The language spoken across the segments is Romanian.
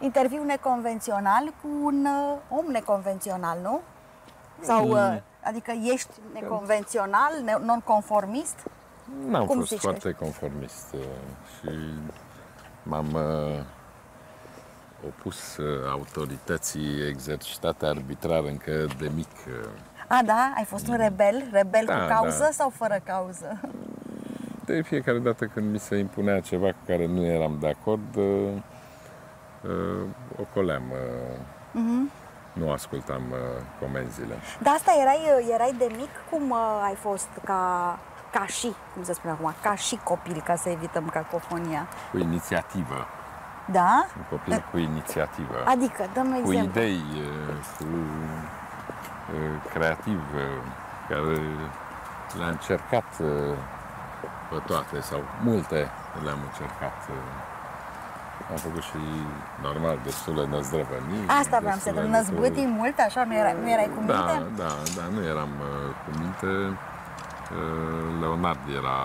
interviu neconvențional cu un uh, om neconvențional, nu? Sau, Mm. uh, adică ești neconvențional, ne- non-conformist? N-am Cum fost zici foarte conformist uh, și m-am uh, opus uh, autorității exercitate arbitrar încă de mic. uh. A, da? Ai fost un rebel? Rebel Da, cu cauză da. sau fără cauză? De fiecare dată când mi se impunea ceva cu care nu eram de acord, uh, uh, ocoleam. uh, Mhm. Nu ascultam uh, comenzile. Dar asta erai, erai de mic? Cum uh, ai fost ca, ca și, cum se spune acum, ca și copil, ca să evităm cacofonia? Cu inițiativă. Da? Un copil cu inițiativă. Adică, dăm cu exemplu. idei, uh, cu uh, creativ, uh, care le-a încercat uh, pe toate sau multe le-am încercat. Uh. Am făcut și, normal, destule năzdrăvănii. Asta vreau să destule te năzbâtii mult, așa, nu erai, nu erai cu Da, minte? da, da, nu eram uh, cu minte. Uh, Leonard era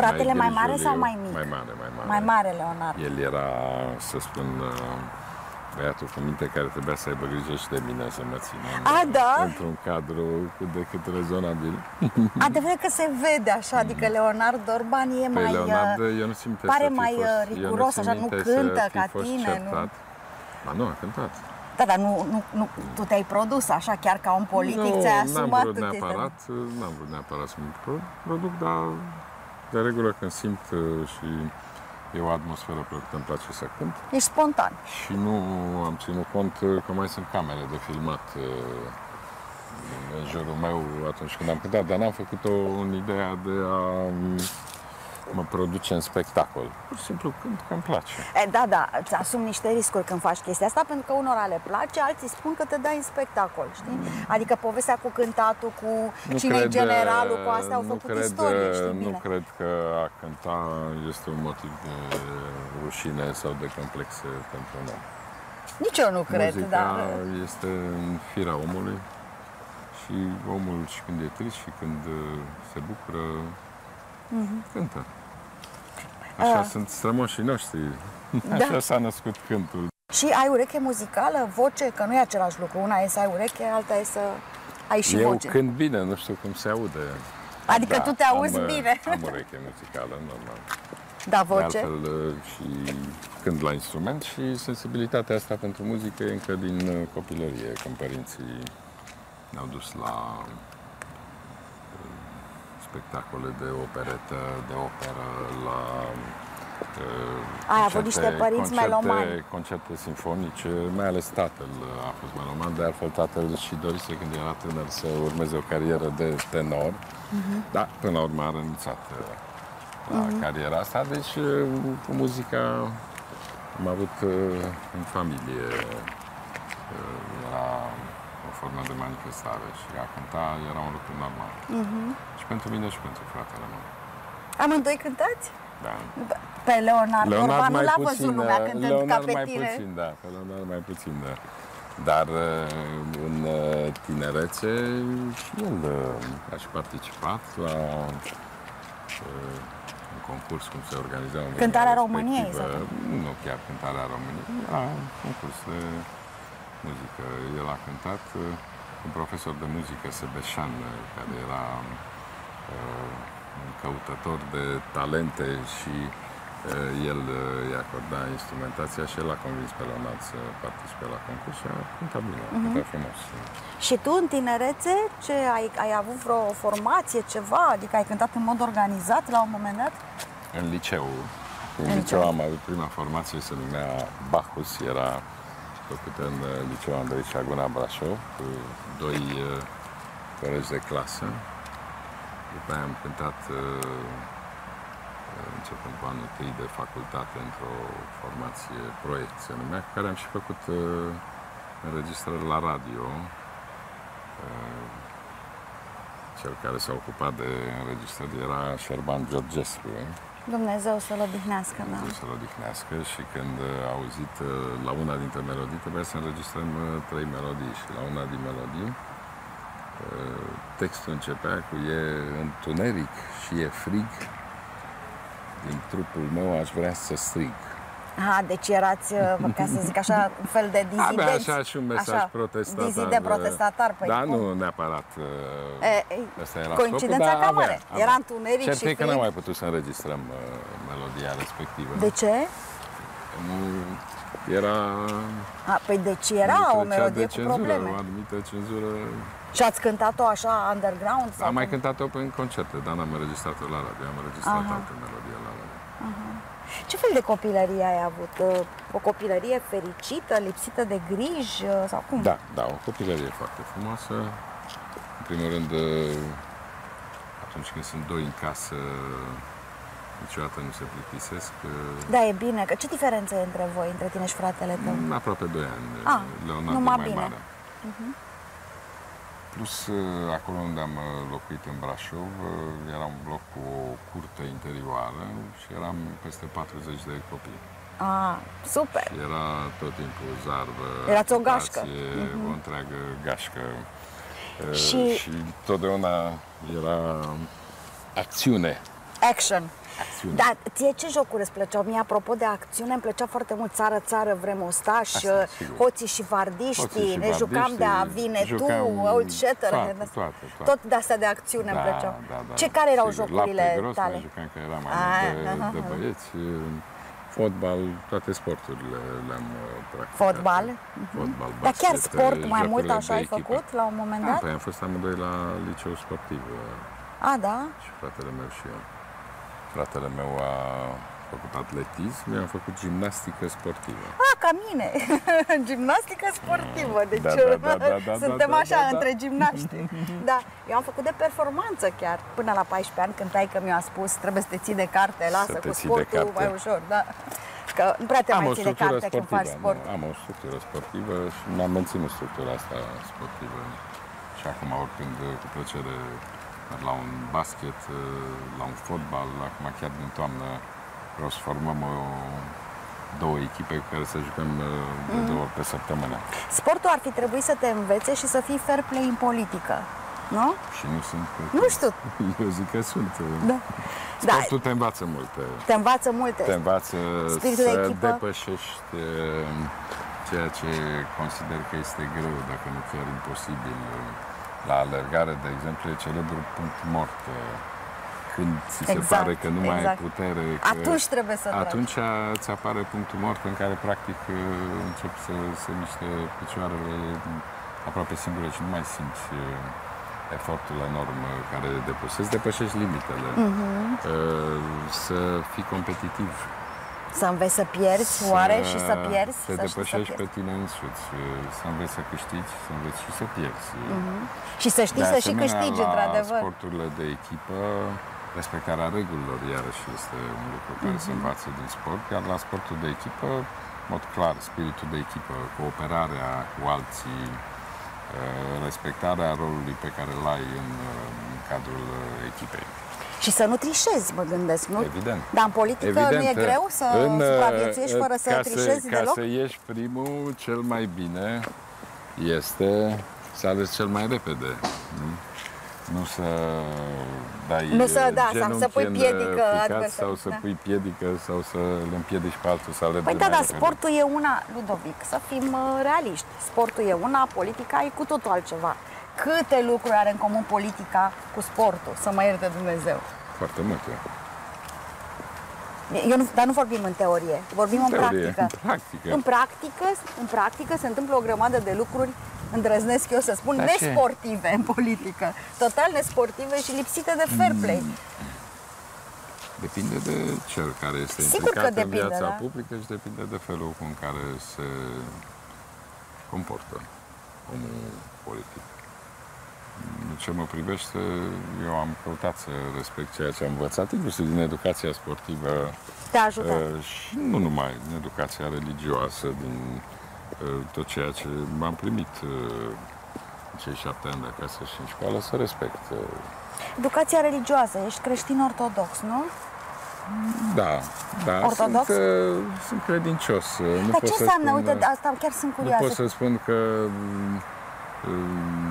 Fratele mai mare grijuliu. sau mai mic? Mai mare, mai mare. Mai mare, Leonard. El era, să spun, uh, băiatul cu minte care trebuia să aibă grijă și de mine să mă țină în- A, da? într-un cadru cât de cât rezonabil. Adevărat că se vede așa, adică Leonard Orban e Pe mai... Păi Leonard, uh, eu nu simt pare să fi mai, fost, uh, eu riguros, simt așa, nu minte să cântă fi ca fost tine, nu? certat. Ba nu, a cântat. Da, dar nu, nu, nu, tu te-ai produs așa, chiar ca un politic, nu, ți-ai n-am asumat vrut chestia neapărat, n-am vrut neapărat să mă pro- produc, dar de regulă când simt uh, și e o atmosferă plăcută, îmi place să cânt. Ești spontan. Și nu am ținut cont uh, că mai sunt camere de filmat uh, în jurul meu atunci când am cântat, dar n-am făcut-o în ideea de a um, mă produce în spectacol. Pur și simplu cânt că îmi place. E, da, da, îți asumi niște riscuri când faci chestia asta, pentru că unora le place, alții spun că te dai în spectacol, știi? Adică povestea cu cântatul, cu cine e generalul, cu astea au nu făcut cred, istorie, știi Nu bine. cred că a cânta este un motiv de rușine sau de complex pentru un om. Nici eu nu cred, Muzica dar... este în firea omului și omul și când e trist și când uh, se bucură, cântă. Așa Ah. sunt strămoșii noștri. Da. Așa s-a născut cântul. Și ai ureche muzicală, voce, că nu e același lucru. Una e să ai ureche, alta e să ai și Eu voce. cânt bine, nu știu cum se aude. Adică tu te auzi am, uh, bine. Am ureche muzicală, normal. Da, De voce. altfel uh, și cânt la instrument și sensibilitatea asta pentru muzică e încă din uh, copilărie, când părinții ne-au dus la uh, spectacole de operetă, de operă, la uh, Ai avut niște părinți concerte, melomani. concerte sinfonice, mai ales tatăl a fost meloman, de altfel tatăl și dorise când era tânăr să urmeze o carieră de tenor, Mhm. dar până la urmă a renunțat uh, la cariera asta, deci uh, cu muzica am avut uh, în familie, uh, era o formă de manifestare și a cânta era un lucru normal. Mhm. Și pentru mine și pentru fratele meu. Amândoi cântați? Da. Pe Leonard, Orban nu l-a văzut lumea uh, cântând Leonard ca pe mai tine. puțin, da, pe Leonard mai puțin, da. Dar uh, în uh, tinerețe și el uh, a și participat la uh, un concurs cum se organiza în vremea Cântarea României, respectivă. sau? Nu chiar cântarea României, era un concurs de muzică. El a cântat uh, un profesor de muzică, Sebeșan, uh, care era uh, un căutător de talente și uh, el uh, îi acorda instrumentația și el a convins pe Leonard să participe la concurs și a cântat bine, a cântat frumos. Și tu în tinerețe, ce ai, ai avut vreo formație, ceva? Adică ai cântat în mod organizat la un moment dat? În liceu, în, În liceu liceu. am avut prima formație, se numea Bacchus, era făcută în uh, liceu Andrei Șaguna Brașov, cu doi uh, colegi de clasă. După aia am cântat uh, începând cu anul întâi de facultate într-o formație proiect, se numea, cu care am și făcut uh, înregistrări la radio. Uh, cel care s-a ocupat de înregistrări era Șerban Georgescu. Dumnezeu să-l odihnească, da. Dumnezeu să-l odihnească și când a auzit uh, la una dintre melodii, trebuia să înregistrăm uh, trei melodii și la una din melodii uh, textul începea cu e întuneric și e frig, din trupul meu aș vrea să strig. Aha, deci erați, uh, ca să zic așa, un fel de dizidenți. Abia așa și un mesaj așa, protestatar. Dizident protestatar. Păi, da, cum? nu neapărat. uh, E, e, Asta era coincidența scopul, dar cam mare. avea, avea. Era întuneric Cert și e că n-am frig. mai putut să înregistrăm uh, melodia respectivă. De ce? Nu era... A, păi deci era nu o trecea melodie de cu cenzură, probleme. O anumită cenzură. Și ați cântat-o așa underground? Sau Am mai cum? cântat-o în concerte, dar n-am înregistrat-o la radio. Am înregistrat Aha. altă melodie la radio. Ce fel de copilărie ai avut? Uh, O copilărie fericită, lipsită de griji uh, sau cum? Da, da, o copilărie foarte frumoasă. În primul rând, uh, atunci când sunt doi în casă, niciodată nu se plictisesc. uh, Da, e bine. Că ce diferență e între voi, între tine și fratele tău? În aproape 2 ani. Ah, Leonard numai e mai bine. Mhm. mare. Plus, uh, acolo unde am uh, locuit în Brașov, uh, era un bloc cu o curte interioară și eram peste 40 de copii. Ah, super! Și era tot timpul zarvă, Erați o gașcă. Mhm. agitație, o întreagă gașcă. Uh, Și- și totdeauna era acțiune. Action! Acțiune. Da, ție ce jocuri îți plăceau? Mie, apropo de acțiune, îmi plăcea foarte mult Țară, Țară, Vrem Ostaș, Asta, sigur. Hoții și Vardiștii, Hoții și ne jucam de a Vardiștii, vine tu, jucam Old Shatterhand, toate, toate, toate. tot de astea de acțiune îmi Da, plăceau. da, da, ce care erau sigur. jocurile Lapte gros, tale? Mai jucam că era mai Ah, mult de, aha, de aha. băieți. Fotbal, toate sporturile le-am uh, practicat. Fotbal? Fotbal, Dar chiar basket, sport mai mult jocurile așa de ai echipă. făcut la un moment Da, dat? păi am fost amândoi la liceu sportiv, uh, A, da? și fratele meu și eu. Fratele meu a făcut atletism, eu am făcut gimnastică sportivă. A, ca mine! Gimnastică sportivă, deci Da, da, da, da, da, suntem da, așa da, da. între gimnaști. Da, eu am făcut de performanță chiar până la 14 ani, când taică mi-a spus trebuie să te ții de carte, lasă te cu ții de sportul carte. mai ușor, da. Că nu prea te am mai o ții de structură carte când sportivă, faci sport. nu, am o structură sportivă și mi-am menținut structura asta sportivă. Și acum, oricând, cu plăcere, merg la un basket, la un fotbal, acum chiar din toamnă vreau să formăm o, două echipe cu care să jucăm de Mhm. două ori pe săptămână. Sportul ar fi trebuit să te învețe și să fii fair play în politică, nu? Și nu sunt... Nu știu. Eu zic că sunt. Da. Da, Sportul te învață multe. te învață multe. Te învață Spiritul de să echipă. depășești uh, ceea ce consider că este greu, dacă nu chiar imposibil. La alergare, de exemplu, e celebrul punct mort. uh, Când ți se Exact, pare că nu mai ai exact. putere, că Atunci trebuie să tragi. atunci îți apare punctul mort în care practic uh, încep să se miște picioarele aproape singure și nu mai simți uh, efortul enorm uh, care depășești, depășești limitele. Mhm. Uh, Să fii competitiv. Să înveți să pierzi, oare, și să pierzi? Te să știi să depășești pe pierzi. tine însuți, uh, să înveți să câștigi, să înveți și să pierzi. Și să știi De să și asemenea, câștigi, la într-adevăr. sporturile de echipă, respectarea regulilor, iarăși, este un lucru care Mhm. se învață din sport, iar la sportul de echipă, în mod clar, spiritul de echipă, cooperarea cu alții, uh, respectarea rolului pe care îl ai în, uh, în cadrul uh, echipei. Și să nu trișezi, mă gândesc, nu? Evident. Dar în politică nu e greu să în, uh, supraviețuiești fără să ca trișezi ca deloc? să ieși primul, cel mai bine este să alegi cel mai repede. Nu, nu să dai Nu să- da, sau genunchi să pui în piedică ficat adversar, sau să da. pui piedică sau să îl împiedici pe altul să alerge Păi da, mai dar repede. sportul e una, Ludovic, să fim uh, realiști. Sportul e una, politica e cu totul altceva. Câte lucruri are în comun politica cu sportul, să mă ierte Dumnezeu. Foarte multe. Eu nu, dar nu vorbim în teorie, vorbim în, Teorie, practică. în practică. În practică, în practică se întâmplă o grămadă de lucruri, îndrăznesc eu să spun, Dar ce? nesportive în politică. Total nesportive și lipsite de fair play. Mm. Depinde de cel care este Sigur implicat că în depinde, viața da. publică și depinde de felul în care se comportă omul politic. În ce mă privește, eu am căutat să respect ceea ce am învățat, inclusiv din educația sportivă Te-a ajutat. uh, și nu numai din educația religioasă, din uh, tot ceea ce m-am primit uh, în cei șapte ani de acasă și în școală, să respect. uh, Educația religioasă, ești creștin ortodox, nu? Da, da, Ortodox? Sunt, uh, sunt credincios. uh, Nu Dar pot ce să înseamnă? spun, Uite, uh, de asta chiar sunt Nu curioasă. pot să spun că mm, mm,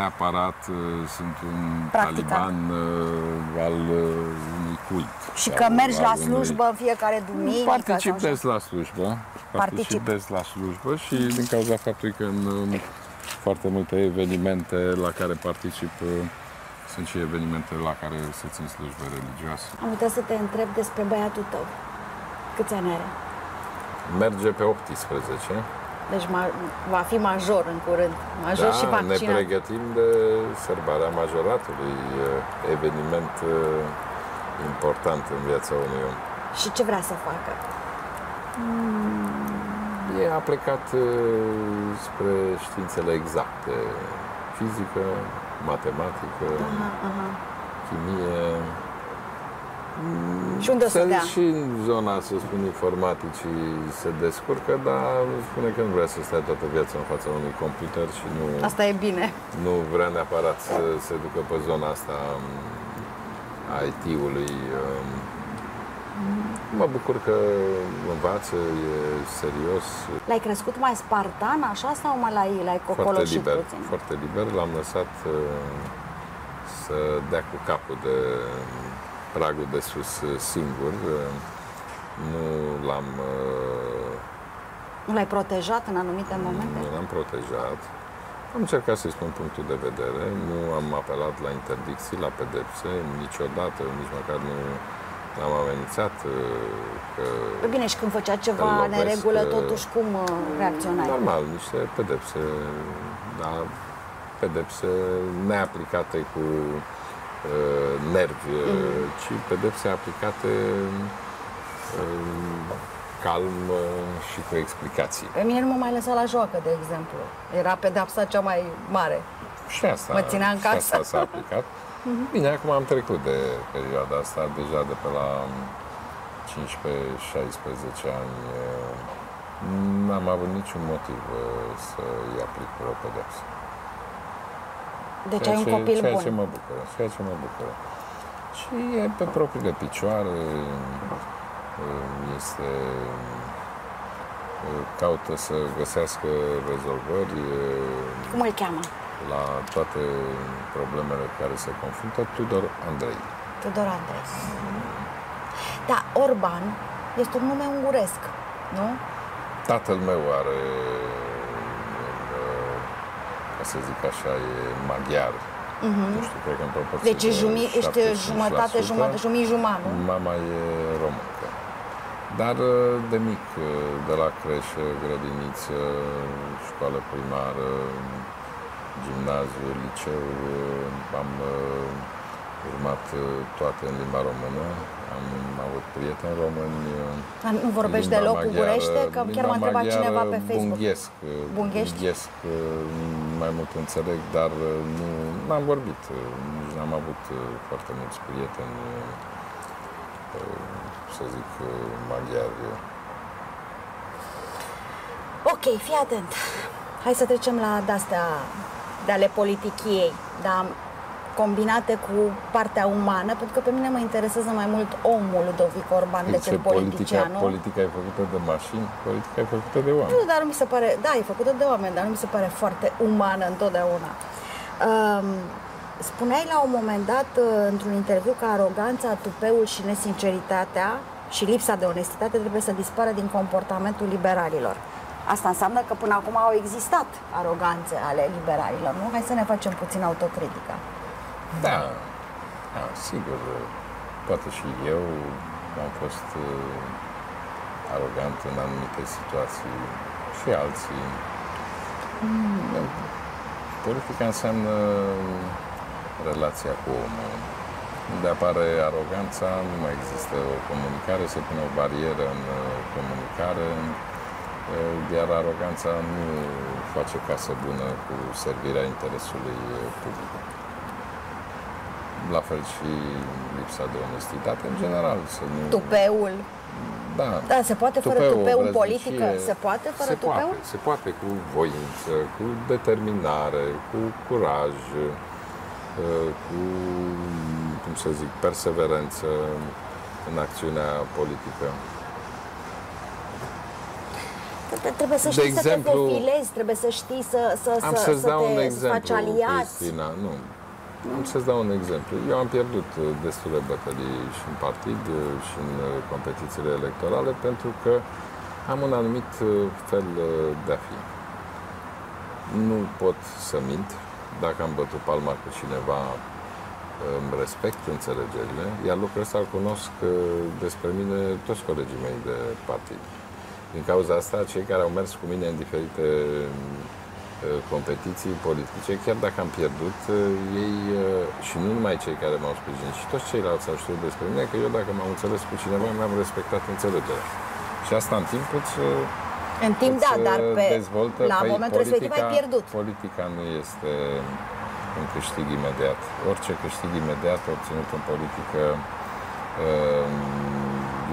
neapărat uh, sunt un Practicat. taliban uh, al uh, unui cult. Și sau că mergi la al unui- slujbă în fiecare duminică? sau Participez la slujbă. Particip. Participez la slujbă și din cauza faptului că în um, foarte multe evenimente la care particip uh, sunt și evenimente la care se țin slujbe religioase. Am uitat să te întreb despre băiatul tău. Câți ani are? Merge pe 18. Deci ma- va fi major în curând. Major și Da, ne vaccinat. pregătim de sărbarea majoratului, uh, eveniment uh, important în viața unui om. Și ce vrea să facă? E a plecat uh, spre științele exacte, fizică, matematică, Aha, aha. chimie. Și unde o să Se- dea? Și în zona, să spun, informaticii se descurcă, dar spune că nu vrea să stea toată viața în fața unui computer și nu, Asta e bine. nu vrea neapărat să se ducă pe zona asta um, a IT-ului. um. Mă bucur că învață, e serios, L-ai crescut mai spartan așa sau mai l-ai, l-ai foarte cocoloșit liber, puțin? foarte liber. L-am lăsat uh, să dea cu capul de pragul de sus uh, singur. Uh, Nu l-am, uh, Nu l-ai protejat în anumite momente? nu l-am protejat. Am încercat să-i spun punctul de vedere, nu am apelat la interdicții, la pedepse, niciodată, nici măcar nu l-am amenințat uh, că Păi bine, și când făcea ceva lovesc, neregulă, uh, totuși cum uh, reacționai? Normal, niște pedepse, dar pedepse neaplicate cu uh, nervi, uh, ci pedepse aplicate uh, calm uh, și cu explicații. Pe mine nu mă mai lăsa la joacă, de exemplu. Era pedapsa cea mai mare. Și asta, Mă ținea în și casă. asta s-a aplicat. Bine, acum am trecut de perioada asta, deja de pe la 15-16 ani. uh, N-am avut niciun motiv uh, să-i aplic vreo pedepsă. Deci Ceea ai un ce- copil ceea bun. ce mă bucură, ceea ce mă bucură. Și e pe propriile picioare, este caută să găsească rezolvări Cum îl cheamă? la toate problemele cu care se confruntă Tudor Andrei. Tudor Andrei. Da, Orban este un nume unguresc, nu? Tatăl meu are, el, ca să zic așa, e maghiar. Nu știu, cred că în proporție Mhm. Deci de ești, jumi, ești 75%. jumătate, jumătate, jumii jumătate, nu? Mama e româncă. Dar de mic, de la creșă, grădiniță, școală primară, gimnaziu, liceu, am uh, urmat uh, toate în limba română. Am avut prieteni români. Dar Nu vorbești limba deloc maghiară- ungurește? Că chiar m-a limba întrebat maghiară cineva pe Facebook. Bunghesc, Bunghești? bunghesc, mai mult înțeleg, dar nu am vorbit. Nici n-am avut uh, foarte mulți prieteni, uh, să zic, uh, maghiari. Ok, fii atent. Hai să trecem la de-astea, de ale politichiei, dar combinate cu partea umană, pentru că pe mine mă interesează mai mult omul Ludovic Orban Deci decât politica, politicianul. politica e făcută de mașini, politica e făcută de Nu, oameni. dar nu mi se pare, da, e făcută de oameni, dar nu mi se pare foarte umană întotdeauna. Um, spuneai la un moment dat, uh, într-un interviu, că aroganța, tupeul și nesinceritatea și lipsa de onestitate trebuie să dispară din comportamentul liberalilor. Asta înseamnă că până acum au existat aroganțe ale liberalilor, nu? Hai să ne facem puțin autocritică. Da, da, sigur, poate și eu am fost uh, arogant în anumite situații și alții. Mm. Politica înseamnă relația cu omul. Unde apare aroganța, nu mai există o comunicare, se pune o barieră în uh, comunicare, uh, iar aroganța nu face casă bună cu servirea interesului uh, public la fel și lipsa de onestitate în general. Să nu... Tupeul, Da. da, se poate fără Tupeu, tupeu în vrăznicie, politică? Se poate fără se tupeu? Poate, se poate cu voință, cu determinare, cu curaj, uh, cu, cum să zic, perseverență în acțiunea politică. Trebuie să știi exemplu, să te profilezi, trebuie să știi să, să, am să, să-ți să dau te un să exemplu, faci aliați. Cristina, nu. Am să-ți dau un exemplu. Eu am pierdut uh, destule bătălii și în partid uh, și în uh, competițiile electorale pentru că am un anumit fel de a fi. Nu pot să mint. Dacă am bătut palma cu cineva, îmi respect înțelegerile, iar lucrul ăsta îl cunosc despre mine toți colegii mei de partid. Din cauza asta, cei care au mers cu mine în diferite uh, competiții politice, chiar dacă am pierdut, uh, ei, uh, și nu numai cei care m-au sprijinit, și toți ceilalți au știut despre mine, că eu dacă m-am înțeles cu cineva, mi-am respectat înțelegerea. Și asta în timp îți, în timp, da, dar pe, dezvoltă, la păi, momentul politica, respectiv ai pierdut. Politica nu este un câștig imediat. Orice câștig imediat obținut în politică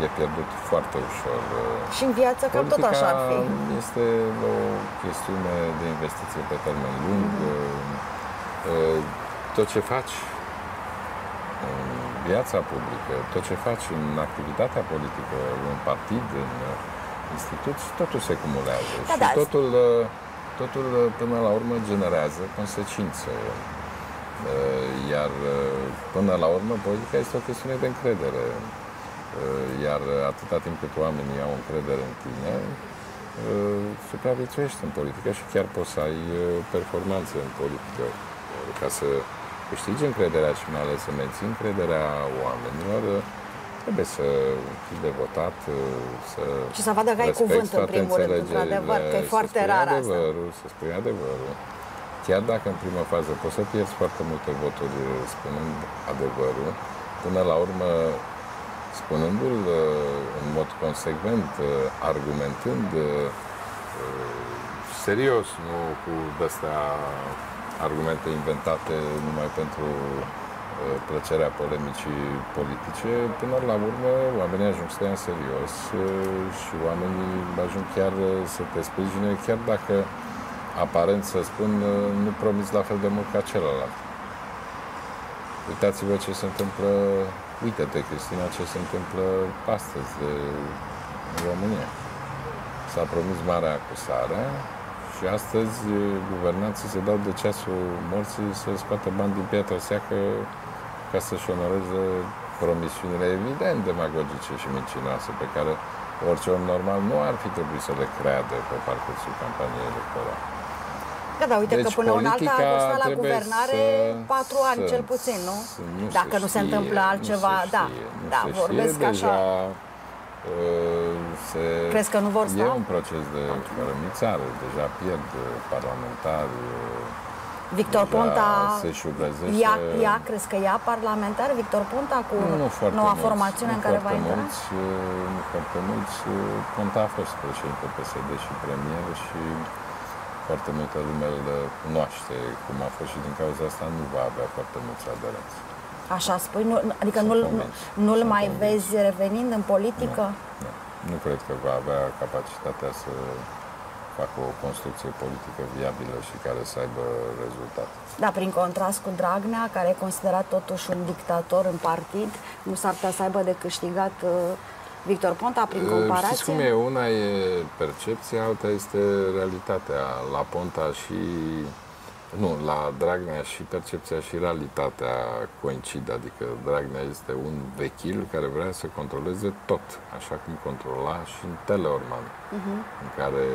e pierdut foarte ușor. Și în viață cam tot așa ar fi. este o chestiune de investiție pe termen lung. Mm-hmm. Tot ce faci în viața publică, tot ce faci în activitatea politică, în partid, în instituții, totul se cumulează. Da, și da. totul, totul până la urmă generează consecințe. Iar până la urmă politica este o chestiune de încredere. Uh, iar atâta timp cât oamenii au încredere în tine, uh, supraviețuiești în politică și chiar poți să ai uh, performanțe în politică. Ca să câștigi încrederea și mai ales să menții încrederea oamenilor, trebuie să fii devotat, să Și să vadă că ai cuvânt în primul rând, într-adevăr, că e foarte rar adevărul, asta. Să spui adevărul. Chiar dacă în prima fază poți să pierzi foarte multe voturi spunând adevărul, până la urmă spunându-l uh, în mod consecvent, uh, argumentând uh, serios, nu cu de-astea argumente inventate numai pentru plăcerea polemicii politice, până la urmă oamenii ajung să te ia în serios și oamenii ajung chiar să te sprijine, chiar dacă aparent să spun nu promis la fel de mult ca celălalt. Uitați-vă ce se întâmplă Uite-te, Cristina, ce se întâmplă astăzi în România. S-a promis marea acusare și astăzi guvernanții se dau de ceasul morții să scoată bani din piața seacă ca să-și onoreze promisiunile evident demagogice și mincinoase pe care orice om normal nu ar fi trebuit să le creadă pe parcursul campaniei electorale. Da, da, uite deci, că până un alta a fost la guvernare să, patru ani să, cel puțin, nu? nu Dacă se nu se întâmplă altceva, nu da, știe, da, se vorbesc știe, așa. Deja, uh, se, Crezi că nu vor sta? E un proces de fărămițare, deja pierd parlamentari, Victor Ponta se ia, ia, crezi că ia parlamentar Victor Ponta cu nu, nu noua mulți, formațiune nu în care va intra? Mulți, nu foarte mulți. Ponta a fost președinte PSD și premier și foarte multă lume îl cunoaște cum a fost și din cauza asta nu va avea foarte mulți aderenți. Așa spui? Nu, adică nu-l, nu-l mai convins. vezi revenind în politică? Nu, nu. nu cred că va avea capacitatea să facă o construcție politică viabilă și care să aibă rezultate. Da, prin contrast cu Dragnea, care e considerat totuși un dictator în partid, nu s-ar putea să aibă de câștigat uh, Victor Ponta, prin comparație? Știți cum e? Una e percepția, alta este realitatea. La Ponta și... Nu, la Dragnea și percepția și realitatea coincid, adică Dragnea este un vechil care vrea să controleze tot, așa cum controla și în Teleorman, uh-huh. în care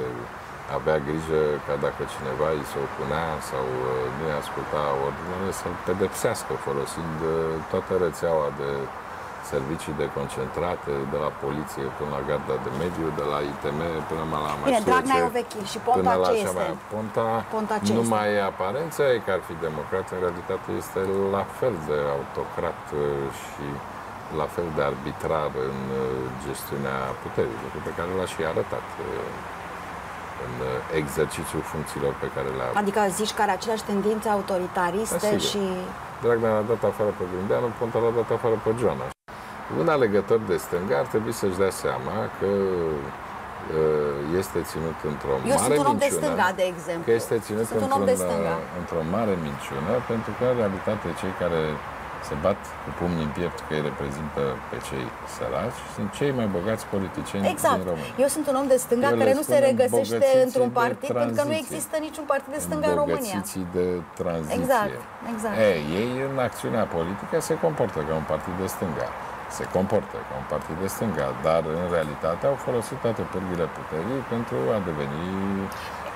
avea grijă ca dacă cineva îi se opunea sau uh, nu i asculta ordinele, să-l pedepsească folosind uh, toată rețeaua de servicii de concentrate, de la poliție până la garda de mediu, de la ITM până la mai Bine, Dragnea e o vechi și Ponta până ce la este? Mai, Ponta, Ponta ce nu este? mai e aparența e că ar fi democrat, în realitate este la fel de autocrat uh, și la fel de arbitrar în uh, gestiunea puterii, lucru pe care l-a și arătat uh, în exercițiul funcțiilor pe care le-a Adică zici că are aceleași tendințe autoritariste da, și... Dragnea l-a dat afară pe Grindeanu, Ponta l-a dat afară pe Joana. Un alegător de stânga ar trebui să-și dea seama că uh, este ținut într-o Eu mare sunt un om minciună, de stânga, de exemplu. Că este ținut sunt într-o, într-o mare minciună, pentru că, în realitate, cei care se bat cu pumnii în piept că îi reprezintă pe cei săraci, sunt cei mai bogați politicieni exact. din România. Eu sunt un om de stânga care nu se regăsește într-un partid, pentru că nu există niciun partid de stânga în România. de tranziție. Exact, exact. Ei, ei în acțiunea politică se comportă ca un partid de stânga se comportă ca un partid de stânga, dar în realitate au folosit toate pârghile puterii pentru a deveni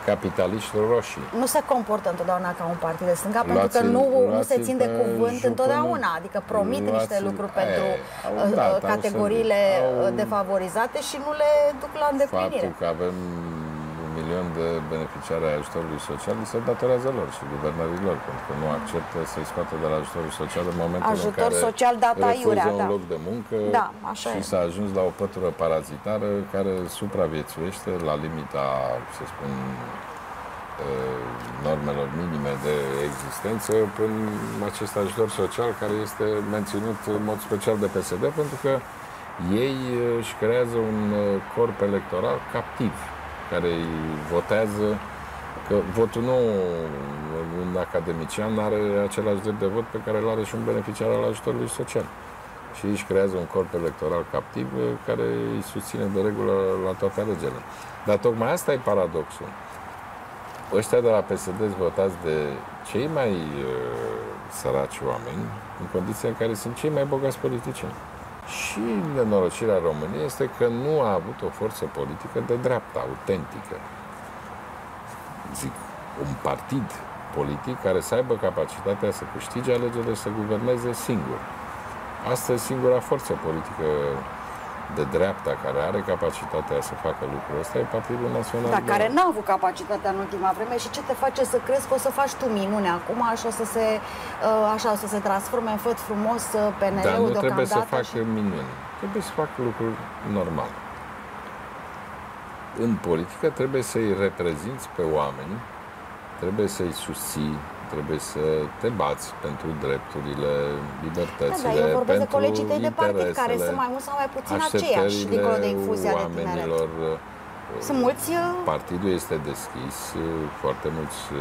capitaliști roșii. Nu se comportă întotdeauna ca un partid de stânga, pentru că nu, nu se țin de cuvânt întotdeauna, adică promit niște lucruri pentru e, au, uh, dat, categoriile au, defavorizate și nu le duc la îndeplinire. Faptul că avem milion de beneficiari ai ajutorului social se datorează lor și guvernărilor, pentru că nu acceptă să-i scoată de la ajutorul social în momentul Ajutor în care social data iurea, un da. loc de muncă da, așa și s-a ajuns la o pătură parazitară care supraviețuiește la limita, să spun, normelor minime de existență prin acest ajutor social care este menținut în mod special de PSD pentru că ei își creează un corp electoral captiv care îi votează, că votul nu, un academician nu are același drept de vot pe care îl are și un beneficiar al ajutorului social. Și își creează un corp electoral captiv eh, care îi susține de regulă la toate alegerile. Dar tocmai asta e paradoxul. Ăștia de la PSD votați de cei mai uh, săraci oameni, în condiția în care sunt cei mai bogați politicieni. Și nenorocirea României este că nu a avut o forță politică de dreapta, autentică. Zic, un partid politic care să aibă capacitatea să câștige alegerile și să guverneze singur. Asta e singura forță politică de dreapta care are capacitatea să facă lucrul ăsta e Partidul Național. Dar care n-a avut capacitatea în ultima vreme și ce te face să crezi că o să faci tu minune acum așa să se, uh, așa, să se transforme în făt frumos uh, PNL-ul Dar nu trebuie să facă și... minuni. Trebuie să facă lucruri normale. În politică trebuie să-i reprezinți pe oameni, trebuie să-i susții, trebuie să te bați pentru drepturile, libertățile, da, da, eu pentru de colegii tăi de partid care sunt mai mult sau mai puțin aceiași dincolo de infuzia de tineret. Sunt mulți... Uh, partidul este deschis, foarte mulți uh,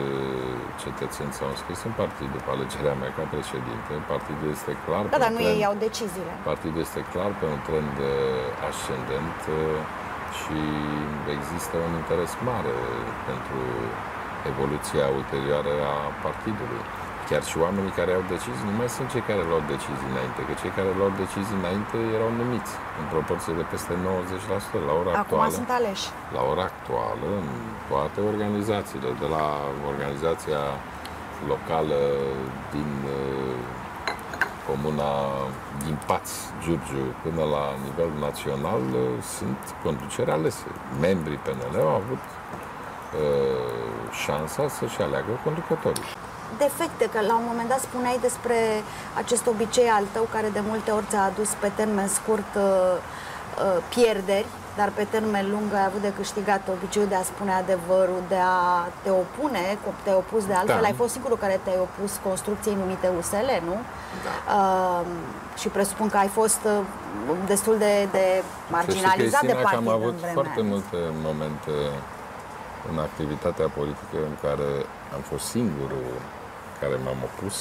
cetățeni s-au înscris în partid după alegerea mea ca președinte. Partidul este clar... Da, dar nu ei iau deciziile. Partidul este clar pe un trend uh, ascendent și există un interes mare pentru evoluția ulterioară a partidului. Chiar și oamenii care au decizii nu mai sunt cei care luau decizii înainte, că cei care luau decizii înainte erau numiți în proporție de peste 90% la ora Acum actuală. sunt aleși. La ora actuală, în toate organizațiile, de la organizația locală din uh, comuna din Pați, Giurgiu, până la nivel național, uh, sunt conduceri alese. Membrii PNL au avut uh, șansa să-și aleagă conducătorii. Defecte, că la un moment dat spuneai despre acest obicei al tău care de multe ori ți-a adus pe termen scurt uh, uh, pierderi, dar pe termen lung ai avut de câștigat obiceiul de a spune adevărul, de a te opune, te-ai opus de altfel, da. ai fost singurul care te-ai opus construcției numite USL, nu? Da. Uh, și presupun că ai fost uh, destul de, de marginalizat de partid am avut în foarte multe momente în activitatea politică în care am fost singurul care m-am opus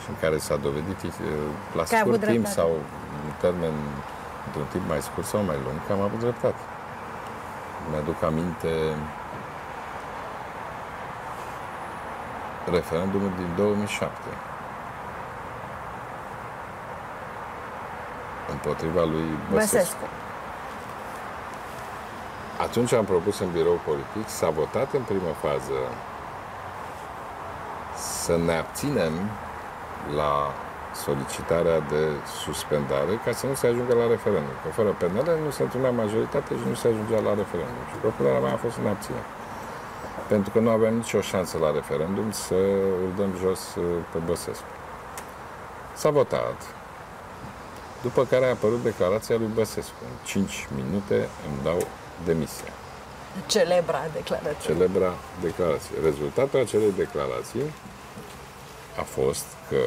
și în care s-a dovedit eh, la că scurt timp sau în termen într-un timp mai scurt sau mai lung că am avut dreptate. Mi-aduc aminte referendumul din 2007 împotriva lui Băsescu. Băsescu. Atunci am propus în birou politic, s-a votat în primă fază să ne abținem la solicitarea de suspendare ca să nu se ajungă la referendum. Că fără PNL nu se întâlnea majoritate și nu se ajungea la referendum. Și propunerea mea a fost în abținere. Pentru că nu aveam nicio șansă la referendum să îl dăm jos uh, pe Băsescu. S-a votat. După care a apărut declarația lui Băsescu. În 5 minute îmi dau demisia. Celebra declarație. Celebra declarație. Rezultatul acelei declarații a fost că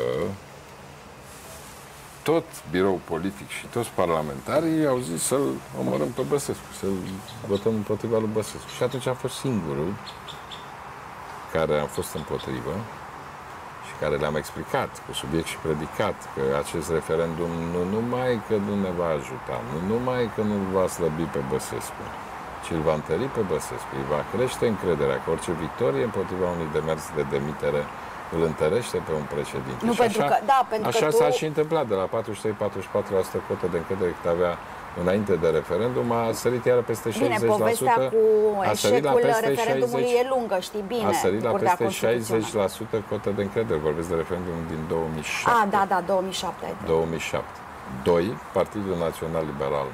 tot birou politic și toți parlamentarii au zis să-l omorâm pe Băsescu, să-l votăm împotriva lui Băsescu. Și atunci a fost singurul care a fost împotrivă și care le-am explicat cu subiect și predicat că acest referendum nu numai că nu ne va ajuta, nu numai că nu va slăbi pe Băsescu, ci îl va întări pe Băsescu, îi va crește încrederea că orice victorie împotriva unui demers de demitere îl întărește pe un președinte. Nu, și pentru așa, că, da, pentru așa că s-a tu... și întâmplat, de la 43-44% cotă de încredere cât avea înainte de referendum, a sărit iară peste 60%. Bine, povestea cu a sărit la eșecul peste referendumului 60, e lungă, știi bine. a sărit la Curtea peste Constituțională. 60% cotă de încredere. Vorbesc de referendum din 2007. A, da, da, 2007 ai 2007. 2. Partidul Național Liberal,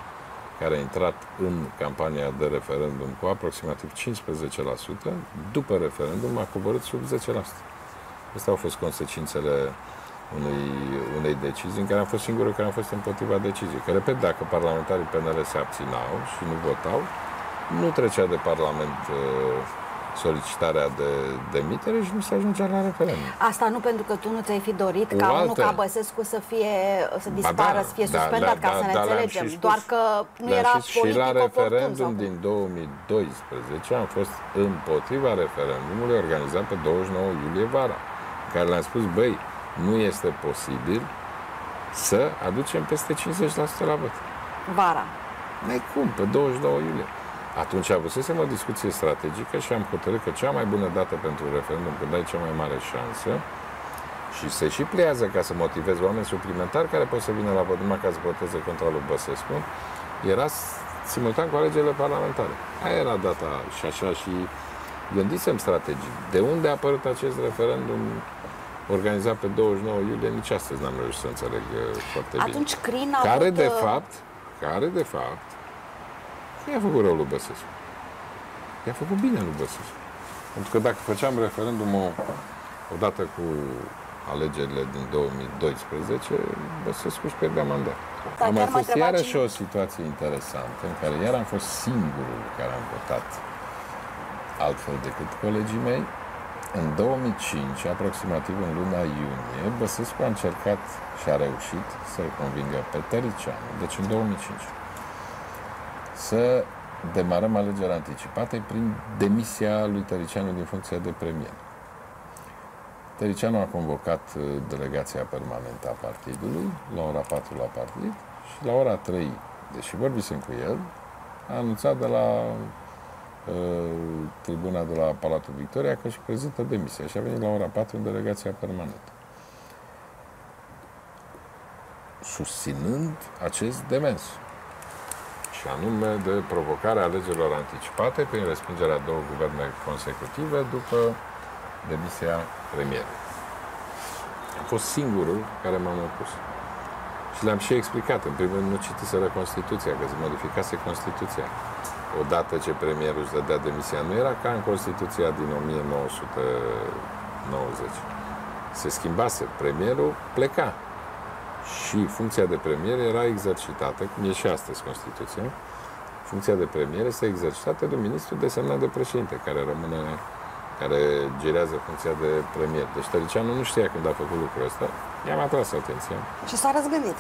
care a intrat în campania de referendum cu aproximativ 15%, după referendum a coborât sub 10%. Astea au fost consecințele unei, unei decizii în care am fost singurul care am fost împotriva deciziei. Că, repet, dacă parlamentarii PNL se abținau și nu votau, nu trecea de Parlament uh, solicitarea de demitere și nu se ajungea la referendum. Asta nu pentru că tu nu ți-ai fi dorit O ca unul altă- ca Băsescu să fie să Ba dispară, să fie da, suspendat, da, ca da, să ne da, le-am înțelegem. și spus. Doar că nu Le-am era spus și politic la oportun. sau referendum cum. din 2012 am fost împotriva referendumului organizat pe 29 iulie vara, în care le-am spus, băi, nu este posibil să aducem peste 50% la vot. Vara. N-ai cum, pe 29 iulie. Atunci avusesem o discuție strategică și am hotărât că cea mai bună dată pentru referendum, când ai cea mai mare șansă, și se și pliază ca să motivezi oameni suplimentari care pot să vină la vot numai ca să voteze contra lui Băsescu, era s- simultan cu alegerile parlamentare. Aia era data și așa și gândisem strategii. De unde a apărut acest referendum organizat pe 29 iulie, nici astăzi n-am reușit să înțeleg uh, foarte bine. Atunci Crin a Care avut, de uh, fapt, care de fapt, i-a făcut rău lui Băsescu. I-a făcut bine lui Băsescu. Pentru că dacă făceam referendumul odată cu alegerile din 2012, Băsescu își pierdea mandat. Da, a mai chiar m-a fost întrebat iarăși cine- o situație interesantă în care iar am fost singurul care am votat altfel decât colegii mei. În 2005, aproximativ în luna iunie, Băsescu a încercat și a reușit să-l convingă pe Tăricianu, deci în 2005, să demarăm alegeri anticipate prin demisia lui Tăricianu din funcția de premier. Tăricianu a convocat uh, delegația permanentă a partidului la ora 4 la partid și la ora 3, deși vorbisem cu el, a anunțat de la uh, tribuna de la Palatul Victoria că își prezintă demisia și a venit la ora 4 în delegația permanentă. Susținând acest demens și anume de provocarea alegerilor anticipate prin respingerea două guverne consecutive după demisia premierului. Am fost singurul care m-am opus. Și le-am și explicat. În primul rând, nu citiseră Constituția, că se modificase Constituția. Odată ce premierul își dădea demisia, nu era ca în Constituția din 1990. Se schimbase. Premierul pleca. Și funcția de premier era exercitată, cum e și astăzi Constituția, funcția de premier este exercitată de ministru desemnat de președinte, care rămâne care gerează funcția de premier. Deci Tăricianu nu știa când a făcut lucrul ăsta. I-am atras atenția. Și s-a răzgândit.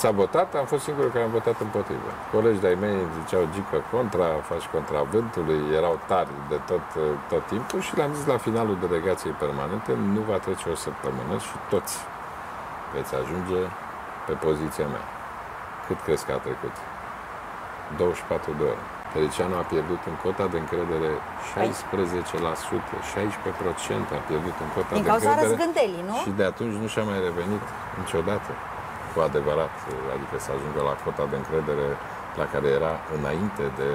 S-a votat, am fost singurul care am votat împotrivă. Colegi de-ai mei ziceau gică contra, faci contra vântului, erau tari de tot, tot timpul și le-am zis la finalul delegației permanente, nu va trece o săptămână și toți veți ajunge pe poziția mea. Cât crezi că a trecut? 24 de ore. Tăricianu a pierdut în cota de încredere 16%, 16% a pierdut în cota Din de cauza încredere. răzgândelii, nu? Și de atunci nu și-a mai revenit niciodată cu adevărat, adică să ajungă la cota de încredere la care era înainte de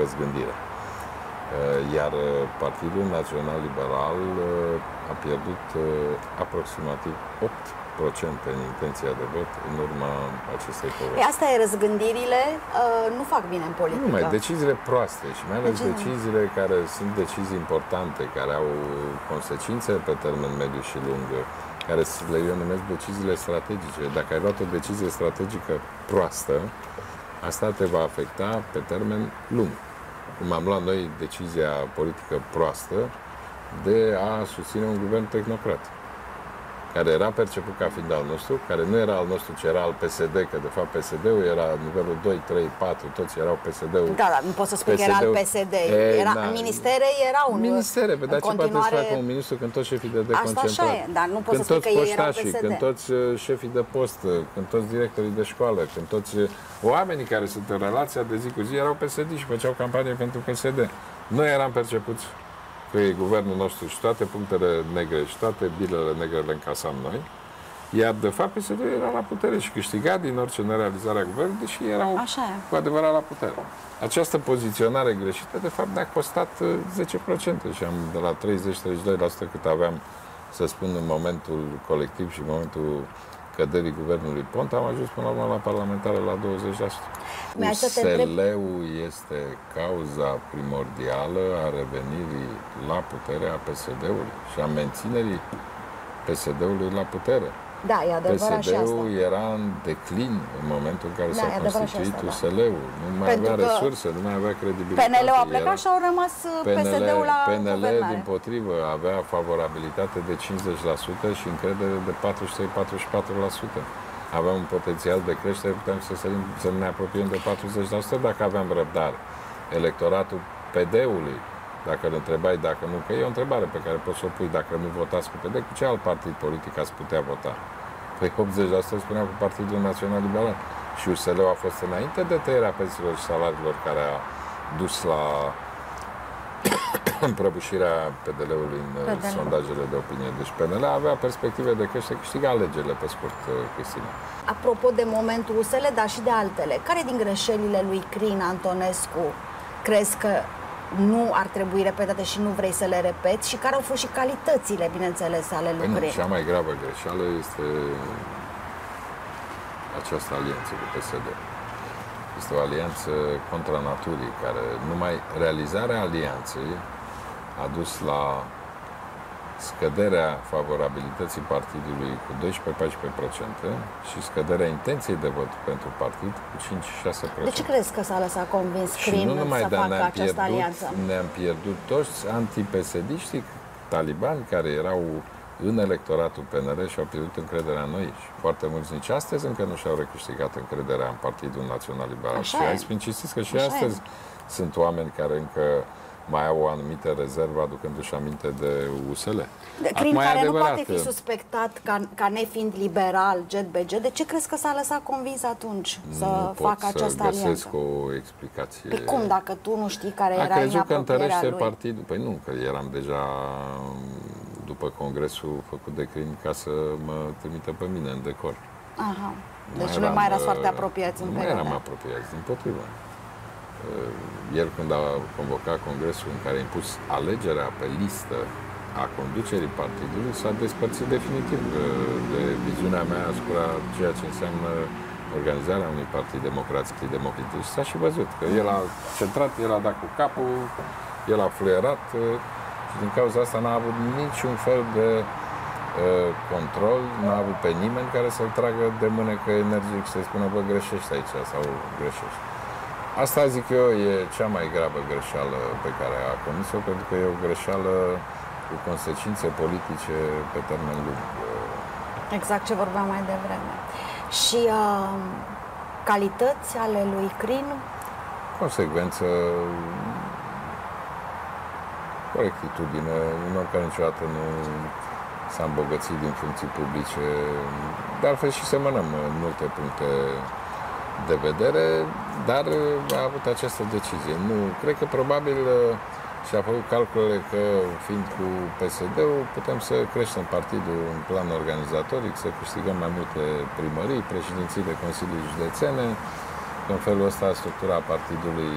răzgândire. Uh, Iar uh, Partidul Național Liberal uh, a pierdut uh, aproximativ 8% în intenția de vot în urma acestei Păi povesti. asta e răzgândirile, uh, nu fac bine în politică. Nu mai, deciziile proaste și mai ales Decizii. deciziile care sunt decizii importante, care au consecințe pe termen mediu și lung, care s- le eu numesc deciziile strategice. Dacă ai luat o decizie strategică proastă, asta te va afecta pe termen lung. Cum am luat noi decizia politică proastă de a susține un guvern tehnocrat. Care era perceput ca fiind al nostru, care nu era al nostru, ci era al PSD, că de fapt PSD-ul era nivelul 2, 3, 4, toți erau PSD-ul. Da, dar nu pot să spui că era al PSD. E, era, na, ministere era un Ministere, pe dar ce continuare... poate să facă un ministru când toți șefii de deconcentrat? Asta așa e, dar nu pot când să spui toți că ei erau poștașii, PSD. când toți uh, șefii de post, uh, când toți directorii de școală, când toți uh, oamenii care sunt în relația de zi cu zi erau PSD și făceau campanie pentru PSD. Noi eram percepuți că e guvernul nostru și toate punctele negre și toate bilele negre le încasam noi. Iar, de fapt, PSD era la putere și câștiga din orice nerealizare a guvernului, deși erau Așa e. cu adevărat la putere. Această poziționare greșită, de fapt, ne-a costat uh, 10% și am de la 30-32% cât aveam, să spun, în momentul colectiv și în momentul căderii guvernului Ponta, am ajuns până la urmă la parlamentare la 20%. Mi-ai să te întreb- USL-ul este cauza primordială a revenirii la putere a PSD-ului și a menținerii PSD-ului la putere. Da, e adevărat și asta. PSD-ul era în declin în momentul în care Da, s-a e adevărat și constituit asta, da. USL-ul. Nu mai Pentru avea că resurse, nu mai avea credibilitate. PNL-ul a Era- plecat și au rămas uh, PSD-ul la PNL, guvernare. din potrivă, avea favorabilitate de 50% și încredere de 43-44%. Aveam un potențial de creștere, putem să, sărim, să ne apropiem de 40% dacă aveam răbdare. Electoratul PD-ului, dacă îl întrebai dacă nu, că e o întrebare pe care poți să o pui dacă nu votați cu PD, cu ce alt partid politic ați putea vota? Păi 80% spuneau cu Partidul Național Liberal. Și USL-ul a fost înainte de tăierea pensiilor și salariilor care a dus la prăbușirea PDL-ului în PDL. PDL. sondajele de opinie. Deci PNL avea perspective de creștere, câștiga alegerile pe scurt, uh, Cristina. Apropo de momentul USL, dar și de altele, care din greșelile lui Crin Antonescu crezi că nu ar trebui repetate și nu vrei să le repeți și care au fost și calitățile, bineînțeles, ale lui Păi nu, Crin? cea mai gravă greșeală este această alianță cu PSD. Este o alianță contra naturii, care numai realizarea alianței a dus la scăderea favorabilității partidului cu 12-14% și scăderea intenției de vot pentru partid cu 5-6%. De ce crezi că s-a lăsat convins Și Crin nu numai, să dar facă ne-am această pierdut, alianță? ne-am pierdut toți anti-PSD-știi talibani care erau în electoratul PNL și au pierdut încrederea în noi. Și foarte mulți nici astăzi încă nu și-au recâștigat încrederea în Partidul Național Liberal. Așa și e. hai să fim cinstiți că și Așa e. astăzi sunt oameni care încă mai au o anumită rezervă aducându-și aminte de USL. De Crin, Acum e care nu adevărat poate fi că- suspectat ca, ca nefiind liberal, jet BG, de ce crezi că s-a lăsat convins atunci să nu pot facă să această găsesc alianță? o explicație. Pe cum, dacă tu nu știi care A era în crezut că apropierea întărește lui? partidul. Păi nu, că eram deja după congresul făcut de Crin ca să mă trimită pe mine în decor. Aha. Nu Deci nu eram, mai erați uh, foarte apropiați în Nu perioada eram aia. apropiați, din potrivă. Uh, El când a convocat congresul în care a impus alegerea pe listă a conducerii partidului, s-a despărțit definitiv uh, de viziunea mea asupra ceea ce înseamnă organizarea unui partid democratic, democratic. Și s-a și văzut că el a centrat, el a dat cu capul, el a fluierat uh, și din cauza asta n-a avut niciun fel de uh, control, n-a avut pe nimeni care să-l tragă de mânecă energic să-i spună, bă, greșești aici sau greșești. Asta, zic eu, e cea mai gravă greșeală pe care a comis-o, pentru că e o greșeală cu consecințe politice pe termen lung. Exact ce vorbeam mai devreme. Și uh, calități ale lui Crin, Consecvență, corectitudine, un om care niciodată nu s-a îmbogățit din funcții publice, de altfel și semănăm în multe puncte de vedere, dar a avut această decizie. Nu, cred că probabil și-a făcut calculele că fiind cu PSD-ul putem să creștem partidul în plan organizatoric, să câștigăm mai multe primării, președinții de consilii județene, că în felul ăsta structura partidului,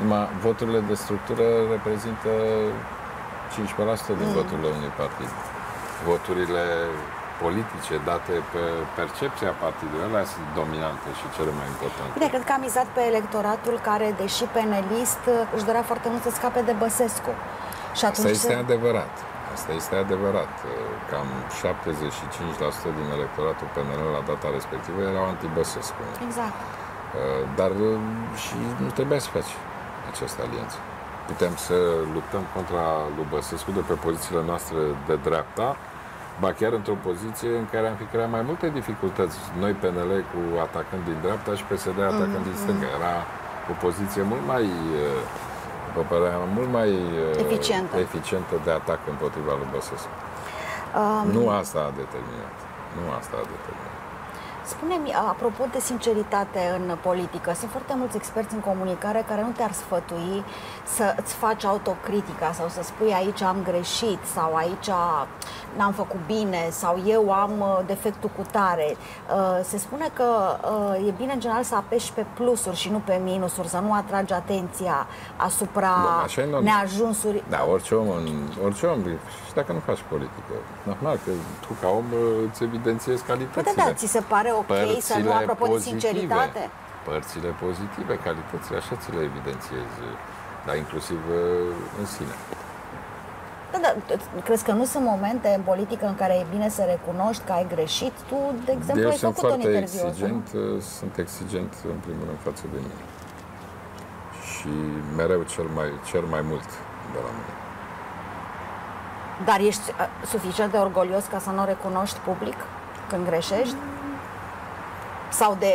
numai voturile de structură reprezintă 15% din Mm. voturile unui partid. Voturile politice date pe percepția partidului, alea sunt dominante și cele mai importante. bine, cred că a mizat pe electoratul care, deși penelist, își dorea foarte mult să scape de Băsescu. Și Asta atunci este se... adevărat. Asta este adevărat. Cam 75% din electoratul PNL la data respectivă erau anti-Băsescu. Exact. Dar și nu trebuia să faci această alianță. Putem să luptăm contra lui Băsescu de pe pozițiile noastre de dreapta, ba chiar într-o poziție în care am fi creat mai multe dificultăți. Noi PNL cu atacând din dreapta și PSD atacând mm, din stânga. Era o poziție mult mai, după părerea mult mai eficientă. eficientă de atac împotriva lui Băsescu. Um, nu asta a determinat. Nu asta a determinat. Spune-mi, apropo de sinceritate în politică, sunt foarte mulți experți în comunicare care nu te-ar sfătui să îți faci autocritica sau să spui aici am greșit sau aici n-am făcut bine sau eu am uh, defectul cu tare. Uh, se spune că uh, e bine în general să apeși pe plusuri și nu pe minusuri, să nu atragi atenția asupra Bun, neajunsuri. Da, orice om, orice om, și dacă nu faci politică, normal că tu ca om îți evidențiezi calitățile. Păi da, ți se pare ok părțile să nu, apropo pozitive, de sinceritate? Părțile pozitive, calitățile, așa ți le evidențiezi, dar inclusiv în sine. Da, da, crezi că nu sunt momente în politică în care e bine să recunoști că ai greșit? Tu, de exemplu, Eu ai sunt făcut un interviu. Exigent, uh, sunt exigent, în primul rând, față de mine. Și mereu cel mai, cel mai mult de la mine. Dar ești uh, suficient de orgolios ca să nu recunoști public când greșești? Sau de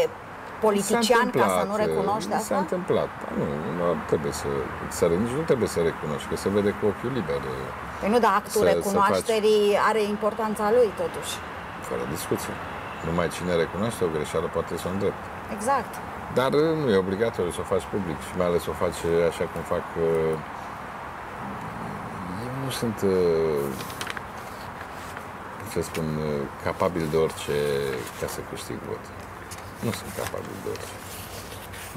politician ca să nu recunoști asta? S-a întâmplat. Nu, nu trebuie să, să, nici nu trebuie să recunoști, că se vede cu ochiul liber. Păi nu, dar actul să, recunoașterii să faci... are importanța lui, totuși. Fără discuție. Numai cine recunoaște o greșeală poate să o îndrept. Exact. Dar nu e obligatoriu să o faci public și mai ales să o faci așa cum fac... Uh, eu nu sunt, uh, să spun, uh, capabil de orice ca să câștig vot. Nu sunt capabil de orice.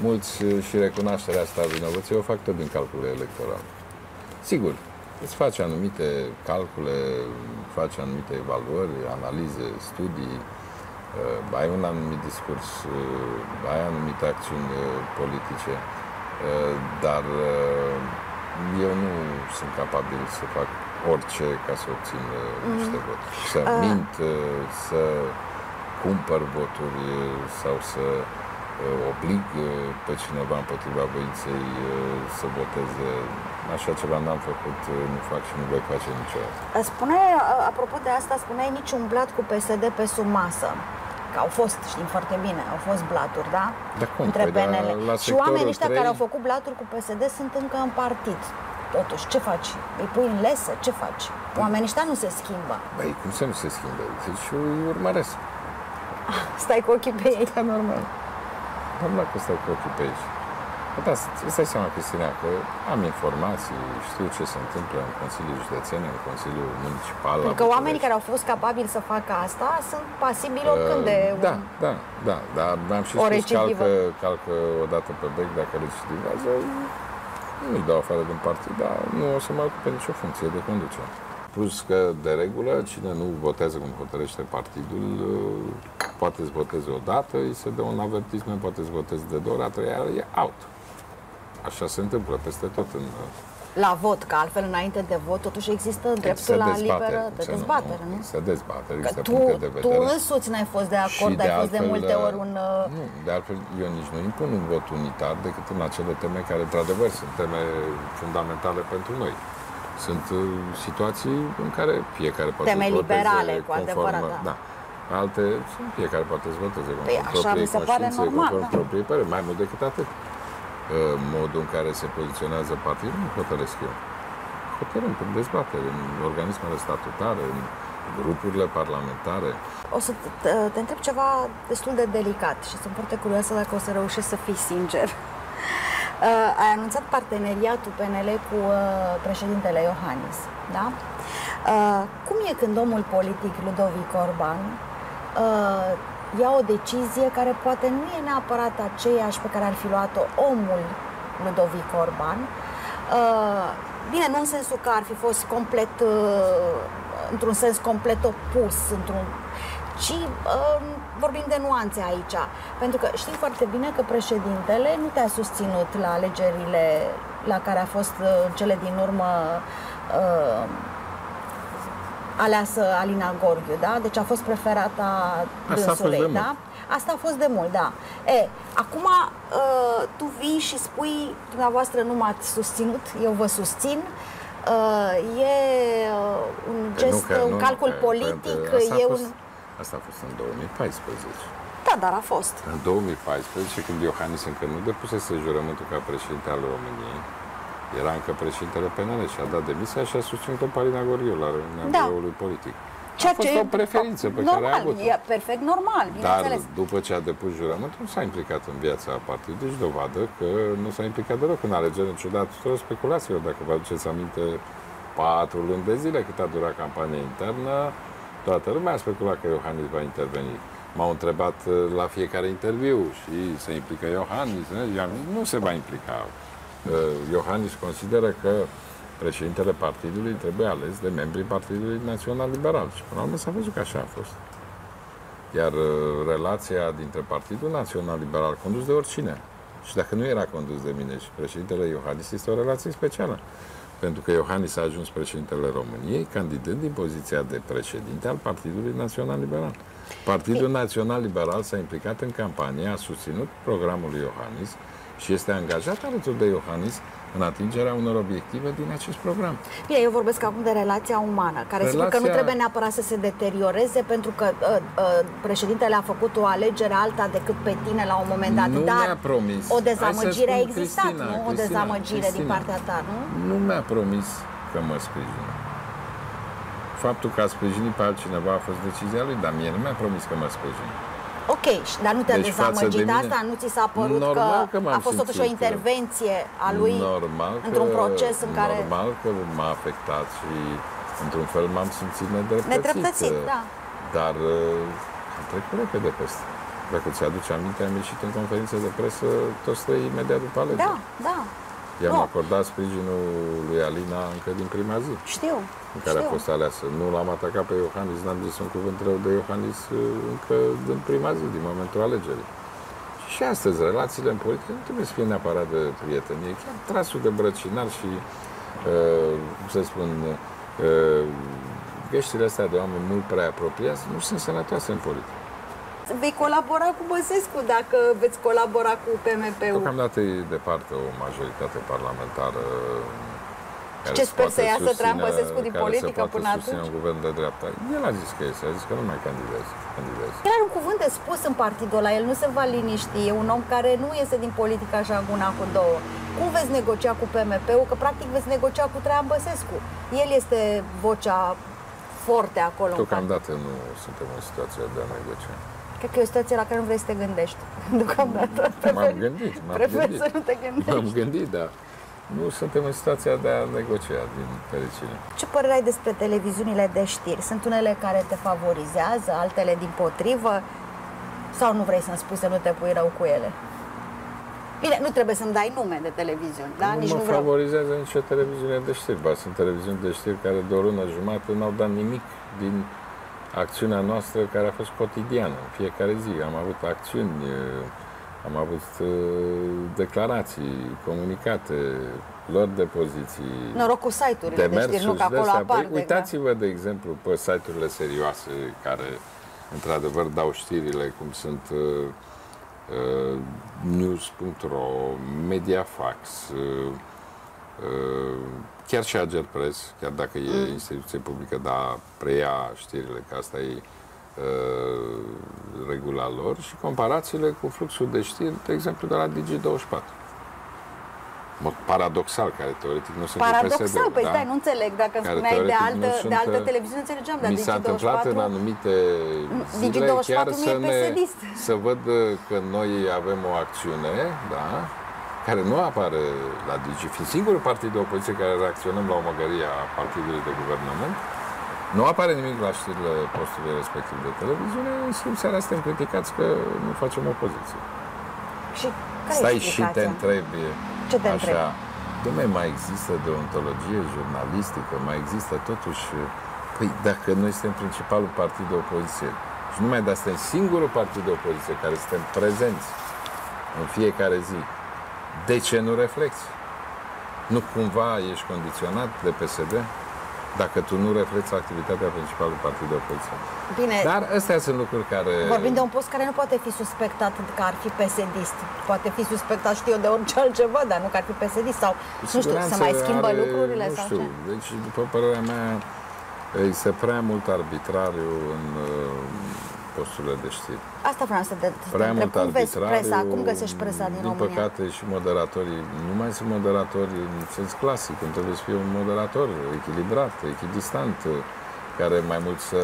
Mulți și recunoașterea asta vinovăție o fac tot din calculele electorale. Sigur, îți faci anumite calcule, faci anumite evaluări, analize, studii, uh, ai un anumit discurs, uh, ai anumite acțiuni uh, politice, uh, dar uh, eu nu sunt capabil să fac orice ca să obțin uh, mm-hmm. niște voturi. Să uh. mint, să cumpăr voturi sau să oblig pe cineva împotriva voinței să voteze. Așa ceva n-am făcut, nu fac și nu voi face niciodată. Spune, apropo de asta, spuneai niciun blat cu PSD pe sub masă. Că au fost, știm foarte bine, au fost blaturi, da? Da, cum? Între păi, PNL. La și oamenii ăștia 3... care au făcut blaturi cu PSD sunt încă în partid. Totuși, ce faci? Îi pui în lesă? Ce faci? Oamenii ăștia nu se schimbă. Băi, cum să nu se schimbă? Deci îi urmăresc. Stai cu ochii pe ei. Da, normal. Normal că stai cu ochii pe ei. Da, îți dai seama, Cristina, că am informații, știu ce se întâmplă în Consiliul Județean, în Consiliul Municipal. Pentru că oamenii care au fost capabili să facă asta sunt pasibili oricând de uh, Da, da, da, dar am și spus calcă, calcă o dată pe bec, dacă recidivează, nu-i dau afară din partid, dar nu o să mai ocupe nicio funcție de conducere. Plus că, de regulă, cine nu votează cum hotărăște partidul, uh, poate să voteze o dată, îi se dă un avertisment, poate să voteze de două ori, a treia e out. Așa se întâmplă peste tot în... Uh, la vot, că altfel înainte de vot totuși există dreptul la liberă de dezbatere, nu? Se dezbate, există tu, puncte de vedere. Tu însuți n-ai fost de acord, ai fost de multe ori un... Uh, nu, de altfel eu nici nu impun un vot unitar decât în acele teme care, într-adevăr, sunt teme fundamentale pentru noi. Sunt uh, situații în care fiecare poate Teme să liberale, cu adevărat, da. da. Alte, fiecare poate să voteze păi, așa mi se pare normal, da. proprii păreri, mai mult decât atât. Modul în care se poziționează partidul nu hotărăsc eu. Hotărâm prin dezbatere, în organismele statutare, în grupurile parlamentare. O să te, te întreb ceva destul de delicat și sunt foarte curioasă dacă o să reușești să fii sincer. Uh, ai anunțat parteneriatul PNL cu uh, președintele Iohannis, da? Uh, cum e când omul politic Ludovic Orban uh, ia o decizie care poate nu e neapărat aceeași pe care ar fi luat-o omul Ludovic Orban? Uh, bine, nu în sensul că ar fi fost complet, uh, într-un sens complet opus, într-un ci uh, vorbim de nuanțe aici. Pentru că știm foarte bine că președintele nu te-a susținut la alegerile la care a fost uh, cele din urmă uh, aleasă Alina Gorghiu, da? Deci a fost preferata dânsului, Asta da? Asta a fost de mult, da. E, acum uh, tu vii și spui, dumneavoastră nu m-ați susținut, eu vă susțin, Uh, e uh, un gest, Nu, că- un nu, calcul că- politic, că asta a e fost, un... Asta a fost în 2014. Da, dar a fost. În 2014, când Iohannis încă nu depusese jurământul ca președinte al României, era încă președintele PNL și a dat demisia și a susținut-o Palina Gorghiu la reuniunea Da. biroului politic. Ceea a fost ce o preferință pe care a normal, avut-o. e perfect normal, Dar bineînțeles. după ce a depus jurământul, nu s-a implicat în viața partidului, deci dovadă că nu s-a implicat deloc în alegeri, în ciuda tuturor speculațiilor. Dacă vă aduceți aminte, patru luni de zile cât a durat campania internă, toată lumea a speculat că Iohannis va interveni. M-au întrebat uh, la fiecare interviu și se implică Iohannis, nu? I-am zis, nu se va implica. Uh, Iohannis consideră că președintele partidului trebuie ales de membrii Partidului Național Liberal. Și până la urmă s-a văzut că așa a fost. Iar uh, relația dintre Partidul Național Liberal, condus de oricine, și dacă nu era condus de mine și președintele Iohannis, este o relație specială. Pentru că Iohannis a ajuns președintele României, candidând din poziția de președinte al Partidului Național Liberal. Partidul Național Liberal s-a implicat în campanie, a susținut programul lui Iohannis și este angajat alături de Iohannis în atingerea unor obiective din acest program. Bine, eu vorbesc acum de relația umană, care sigur că nu Relația- trebuie neapărat să se deterioreze, pentru că uh, uh, președintele a făcut o alegere alta decât pe tine la un moment dat, Nu dar mi-a promis. o Hai dezamăgire să a spun, existat, Cristina, nu? O Cristina, dezamăgire din Cristina. partea ta, nu? Nu mi-a promis că mă sprijină. Faptul că a sprijinit pe altcineva a fost decizia lui, dar mie nu mi-a promis că mă sprijină. Ok, și- dar nu te-a Deci față de dezamăgit mine- asta? Nu ți s-a părut Normal că, că m-am a fost totuși o simțit, intervenție a lui normal într-un că, proces în care... Normal că m-a afectat și într-un fel m-am simțit nedreptățit. Nedreptățit, da. Dar uh, am trecut repede peste. Dacă ți-aduce aminte, am ieșit în conferință de presă toți trei imediat după alegeri. Da, da, I-am Nu. acordat sprijinul lui Alina încă din prima zi. știu, în care știu. a fost aleasă. Nu l-am atacat pe Iohannis, n-am zis un cuvânt rău de Iohannis uh, încă din prima zi, din momentul alegerii. Și astăzi, relațiile în politică nu trebuie să fie neapărat de prietenie. Chiar trasul de brăcinar și, uh, cum să spun, uh, găștile astea de oameni mult prea apropiați nu sunt sănătoase în politică. Vei colabora cu Băsescu dacă veți colabora cu PMP-ul. Deocamdată e departe o majoritate parlamentară care Ce se sper poate să iasă susține- Traian Băsescu din care se politică poate până susține atunci? un guvern de dreapta. El a zis că este, a zis că nu mai candidează. candidează. El are un cuvânt de spus în partidul ăla, el nu se va liniști, e un om care nu iese din politică așa cu una cu două. Cum veți negocia cu PMP-ul? Că practic veți negocia cu Traian Băsescu. El este vocea forte acolo. în partid. Deocamdată nu suntem în situația de a negocia. Cred că e o situație la care nu vrei să te gândești. Deocamdată. M-am gândit, m-am Prefer gândit. să nu te M-am gândești. gândit, dar nu suntem în situația de a negocia, din fericire. Ce părere ai despre televiziunile de știri? Sunt unele care te favorizează, altele din potrivă? Sau nu vrei să-mi spui să nu te pui rău cu ele? Bine, nu trebuie să-mi dai nume de televiziuni, da? nu Nici mă nu vreau. favorizează nicio televiziune de știri. Ba, sunt televiziuni de știri care de o lună jumătate n-au dat nimic din acțiunea noastră care a fost cotidiană. În fiecare zi am avut acțiuni, eh, am avut eh, declarații, comunicate, lor de poziții. Noroc cu site-urile de știri, nu că de acolo astea. apar. Păi, de- uitați-vă, de exemplu, pe site-urile serioase care, într-adevăr, dau știrile, cum sunt uh, uh, news.ro, Mediafax, uh, uh, chiar și Agerpress, chiar dacă e Mm. instituție publică, dar preia știrile, că asta e uh, regula lor, și comparațiile cu fluxul de știri, de exemplu, de la Digi24. În mod paradoxal, care teoretic nu sunt de Paradoxal, PSD, păi da? stai, nu înțeleg. Dacă Care spuneai de teoretic altă, nu de sunt, altă uh, televiziune, înțelegeam, dar Mi s-a întâmplat în Digi24 anumite zile Digi24 chiar nu e să, ne, PSD-ist. să văd uh, că noi avem o acțiune, da, care nu apare la Digi, fiind singurul partid de opoziție care reacționăm la o măgărie a partidului de guvernământ, nu apare nimic la știrile postului respectiv de televiziune, în schimb seara suntem criticați că nu facem opoziție. Și care Stai e și te explicația? întrebi Ce te așa, întrebi? Dom'le, mai există deontologie jurnalistică, mai există totuși... Păi dacă noi suntem principalul partid de opoziție și numai de asta e singurul partid de opoziție care suntem prezenți în fiecare zi, de ce nu reflexi? Nu cumva ești condiționat de PSD? dacă tu nu reflecti activitatea principalului partid de opoziție. Bine, Dar astea sunt lucruri care... vorbim de un post care nu poate fi suspectat că ar fi psd Poate fi suspectat, știu eu, de orice altceva, dar nu că ar fi psd sau, Cu nu știu, se siguranță mai schimbă are, lucrurile nu sau știu, ce? Deci, după părerea mea, este prea mult arbitrariu în uh, posturile de știri. Asta vreau să te, să te Prea întreb. mult Cum vezi arbitrariu. presa? Cum găsești presa din, din România? păcate și moderatorii, nu mai sunt moderatori în sens clasic, când trebuie să fie un moderator echilibrat, echidistant, care mai mult să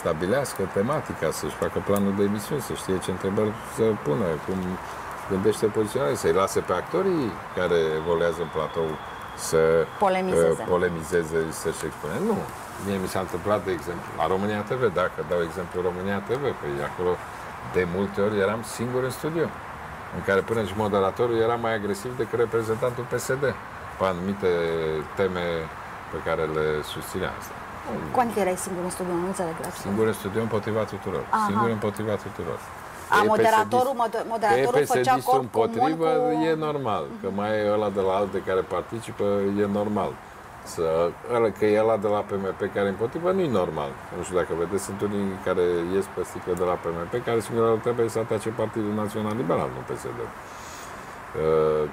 stabilească tematica, să-și facă planul de emisiune, să știe ce întrebări să pună, cum gândește poziționarea, să-i lase pe actorii care evoluează în platou să Polemizeze. uh, polemizeze și să-și expune. Nu. Mie mi s-a întâmplat, de exemplu, la România TV, dacă dau exemplu România TV, păi acolo de multe ori eram singur în studio, în care până și moderatorul era mai agresiv decât reprezentantul PSD pe anumite teme pe care le susținea asta. Când erai singur în studio? Nu înțeleg la ce. Singur în studio împotriva tuturor. Aha. Singur împotriva tuturor. A, Că e moderatorul, PSD-ist. moder- Că moderatorul e făcea PSD-istul corp comun împotrivă, cu... e normal. Că mai e ăla de la alte care participă, e normal. Să, ăla, că e ăla de la PMP care e împotrivă, nu e normal. Nu știu dacă vedeți, sunt unii care ies pe sticlă de la PMP, care singura lor trebuie să atace Partidul Național Liberal, nu PSD. Uh,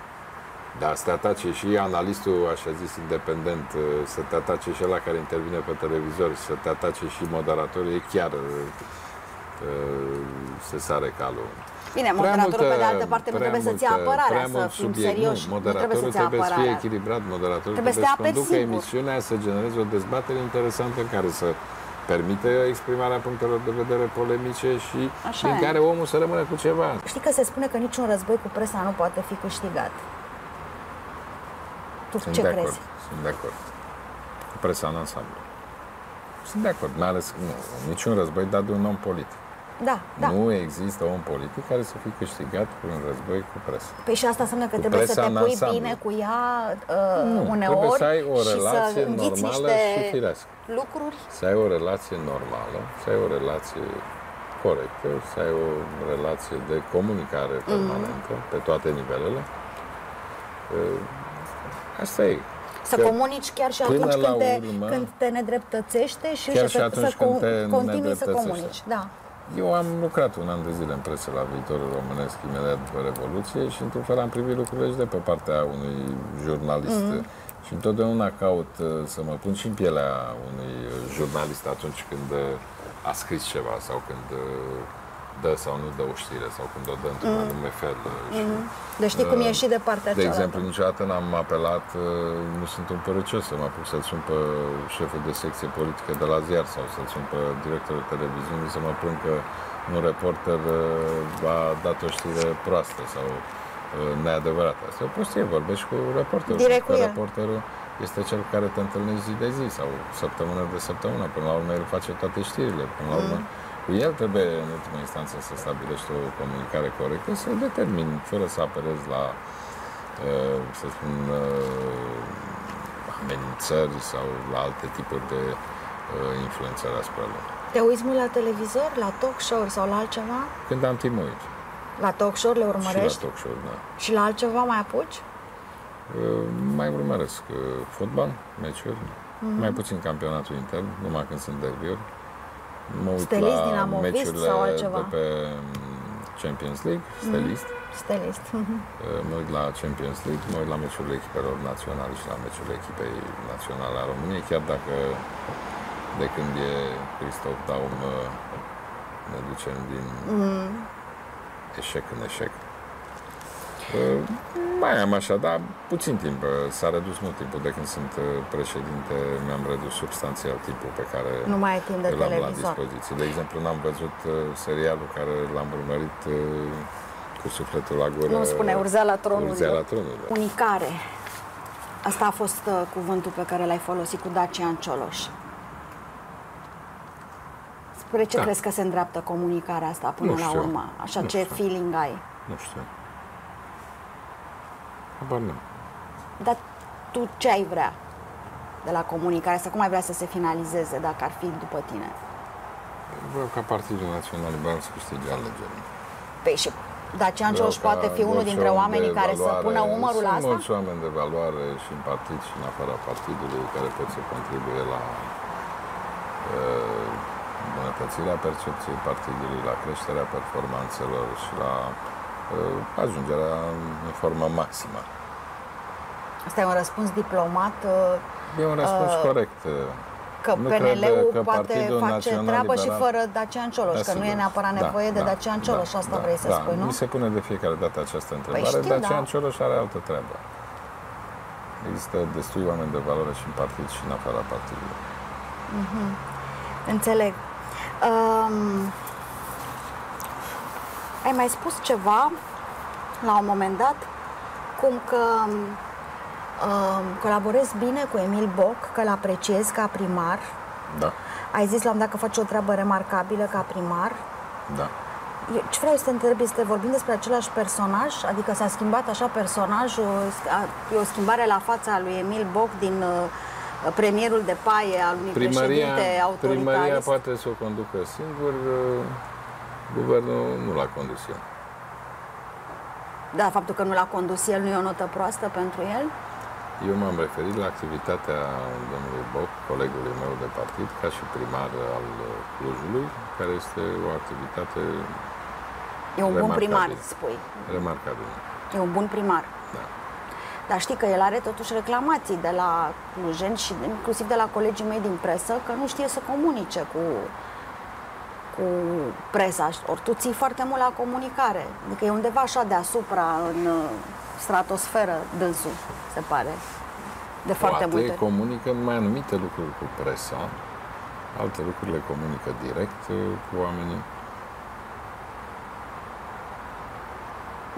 da, să te atace și analistul, așa zis, independent, uh, să te atace și ăla care intervine pe televizor, să te atace și moderatorul, e chiar uh, uh, se sare calul. Bine, Prea moderatorul, pe de multă- altă parte, nu prea trebuie să-ți ia multă- apărarea, prea să mult fim subiect. serioși. Nu, Nu trebuie moderatorul să-ți ia trebuie să fie apărarea. echilibrat, moderatorul Trebuie trebuie, să te să apeți conducă singur. emisiunea, să genereze o dezbatere interesantă care să permite exprimarea punctelor de vedere polemice și Așa din e. care omul să rămână cu ceva. Știi că se spune că niciun război cu presa nu poate fi câștigat. Tu Sunt ce de crezi? acord, sunt de acord. Cu presa în ansamblu. Sunt de acord, mai ales nu, niciun război dat de un om politic. Da, da. Nu există om politic care să fie câștigat prin război cu presă. Păi și asta înseamnă că Cu trebuie să presa te în pui ansamblu. bine cu ea uh, Nu, uneori trebuie să ai o și relație să înghiți normală niște și firească. lucruri. Să ai o relație normală, să ai o relație corectă, să ai o relație de comunicare Mhm. permanentă pe toate nivelele. Uh, Asta e. Să Că comunici chiar și până atunci la când te, urmă- când te nedreptățește și, Chiar să, și atunci să când te continui să nedreptățește. comunici. Da. Eu am lucrat un an de zile în presă la viitorul românesc imediat după Revoluție și într-un fel am privit lucrurile și de pe partea unui jurnalist. Mhm. Și întotdeauna caut uh, să mă pun și în pielea unui uh, jurnalist atunci când uh, a scris ceva sau când uh, dă sau nu dă o știre sau când o dă într-un anume fel. uh, Și, Deci știi cum e și de partea de cealaltă. exemplu, niciodată n-am apelat, uh, nu sunt un părăcios să mă apuc să-l sun pe șeful de secție politică de la ziar sau să-l sun pe directorul televiziunii să mă plâng că un reporter uh, a dat o știre proastă sau uh, neadevărată. Asta e o prostie, vorbești cu reporterul. Direct că cu el. reporterul este cel cu care te întâlnești zi de zi sau săptămână de săptămână. Până la urmă, el face toate știrile. Până la urmă, cu el trebuie, în ultima instanță, să stabilești o comunicare corectă, să determini, fără să apelezi la, uh, să spun, uh, amenințări sau la alte tipuri de uh, influențări asupra lor. Te uiți mult la televizor, la talk show sau la altceva? Când am timp, mă uit. La talk show le Și la urmărești? talk show, da. Și la altceva mai apuci? Uh, mai urmăresc uh, fotbal, meciuri, mai puțin campionatul intern, numai când sunt derbiuri. Mă uit Stelist, la dinamovist meciurile sau altceva? de pe mm, Champions League, stelist. Stelist. Uh, Mă uit la Champions League, mă uit la meciurile echipelor naționale și la meciurile echipei naționale a României, chiar dacă de când e Cristof Daum uh, ne ducem din eșec în eșec. Uh, Mai am așa, dar puțin timp. uh, S-a redus mult timpul de când sunt uh, președinte, mi-am redus substanțial timpul pe care Nu mai ai timp de îl am la televizor. dispoziție. De exemplu, n-am văzut uh, serialul care l-am urmărit uh, cu sufletul la gură. Nu spune urzeala tronurilor. Urzeala tronurilor. Unicare. Asta a fost uh, cuvântul pe care l-ai folosit cu Dacian Cioloș. Spre ce Da. crezi că se îndreaptă comunicarea asta până Nu la știu. urmă? Așa Nu ce știu. feeling ai? Nu știu. Habar nu. Dar tu ce ai vrea de la comunicare asta? Cum ai vrea să se finalizeze dacă ar fi după tine? Vreau ca Partidul Național Liberal să câștige alegerile. Păi și Dacian Vreau Cioloș ca poate fi unul orice dintre om de oamenii care să valoare- pună umărul la Sunt asta? mulți oameni de valoare și în partid și în afara partidului care pot să contribuie la uh, îmbunătățirea percepției partidului, la creșterea performanțelor și la uh, ajungerea în formă maximă. Asta e un răspuns diplomat uh, E un răspuns Uh, corect. că Nu cred PNL-ul că poate Partidul face Național treabă și Liberal- fără Dacian Cioloș, Da, că nu e sigur. neapărat Da, nevoie de da, Dacian Cioloș, da, asta da, vrei să da. spui, nu? Mi se pune de fiecare dată această întrebare. știu, Dacian da. Cioloș are altă treabă. Există destui oameni de valoare și în partid și în afara partidului. Înțeleg. Um, ai mai spus ceva la un moment dat, cum că um, colaborezi bine cu Emil Boc, că îl apreciezi ca primar. Da, Ai zis la un moment dat că face o treabă remarcabilă ca primar. da. Eu, ce vreau să te întreb este, vorbim despre același personaj? Adică s-a schimbat așa personajul? A- E o schimbare la fața lui Emil Boc din uh, premierul de paie al unui Primăria, președinte primăria autoritarist? poate să o conducă singur, uh, guvernul nu l-a condus el. Da, faptul că nu l-a condus el nu e o notă proastă pentru el? Eu m-am referit la activitatea domnului Boc, colegului meu de partid, ca și primar al uh, Clujului, care este o activitate E un bun Remarcabil. primar, spui. remarcabilă. E un bun primar. Da. Dar știi că el are totuși reclamații de la clujeni și inclusiv de la colegii mei din presă că nu știe să comunice cu, cu presa. Ori tu ții foarte mult la comunicare. Adică e undeva așa deasupra în uh, stratosferă dânsul, se pare. De foarte Poate multe. comunică numai anumite lucruri cu presa, alte lucruri le comunică direct uh, cu oamenii.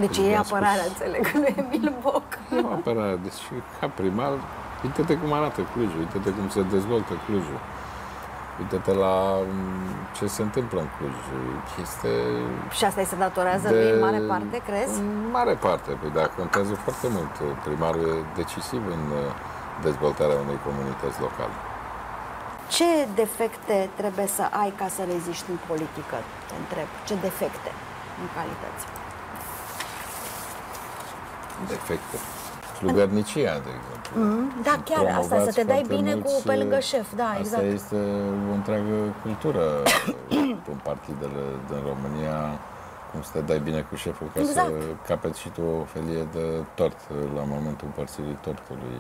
Deci mi-a e spus. apărarea, înțeleg, lui Emil Boc. Nu apărare, deci ca primar, uite-te cum arată Clujul, uite-te cum se dezvoltă Clujul. Uite-te la mm, ce se întâmplă în Cluj. Este Și asta îi se datorează de- lui în mare parte, crezi? În mare parte, păi da, contează foarte mult. Primarul e decisiv în uh, dezvoltarea unei comunități locale. Ce defecte trebuie să ai ca să reziști în politică? Te întreb. Ce defecte în calități? Defecte. Slugărnicia, de exemplu. Mm, da, chiar asta, să te dai Promovați bine foarte cu pe mulți, lângă șef, da, Asta exact. este o întreagă cultură în partidele din România, cum să te dai bine cu șeful ca Exact. să capeți și tu o felie de tort la momentul împărțirii tortului.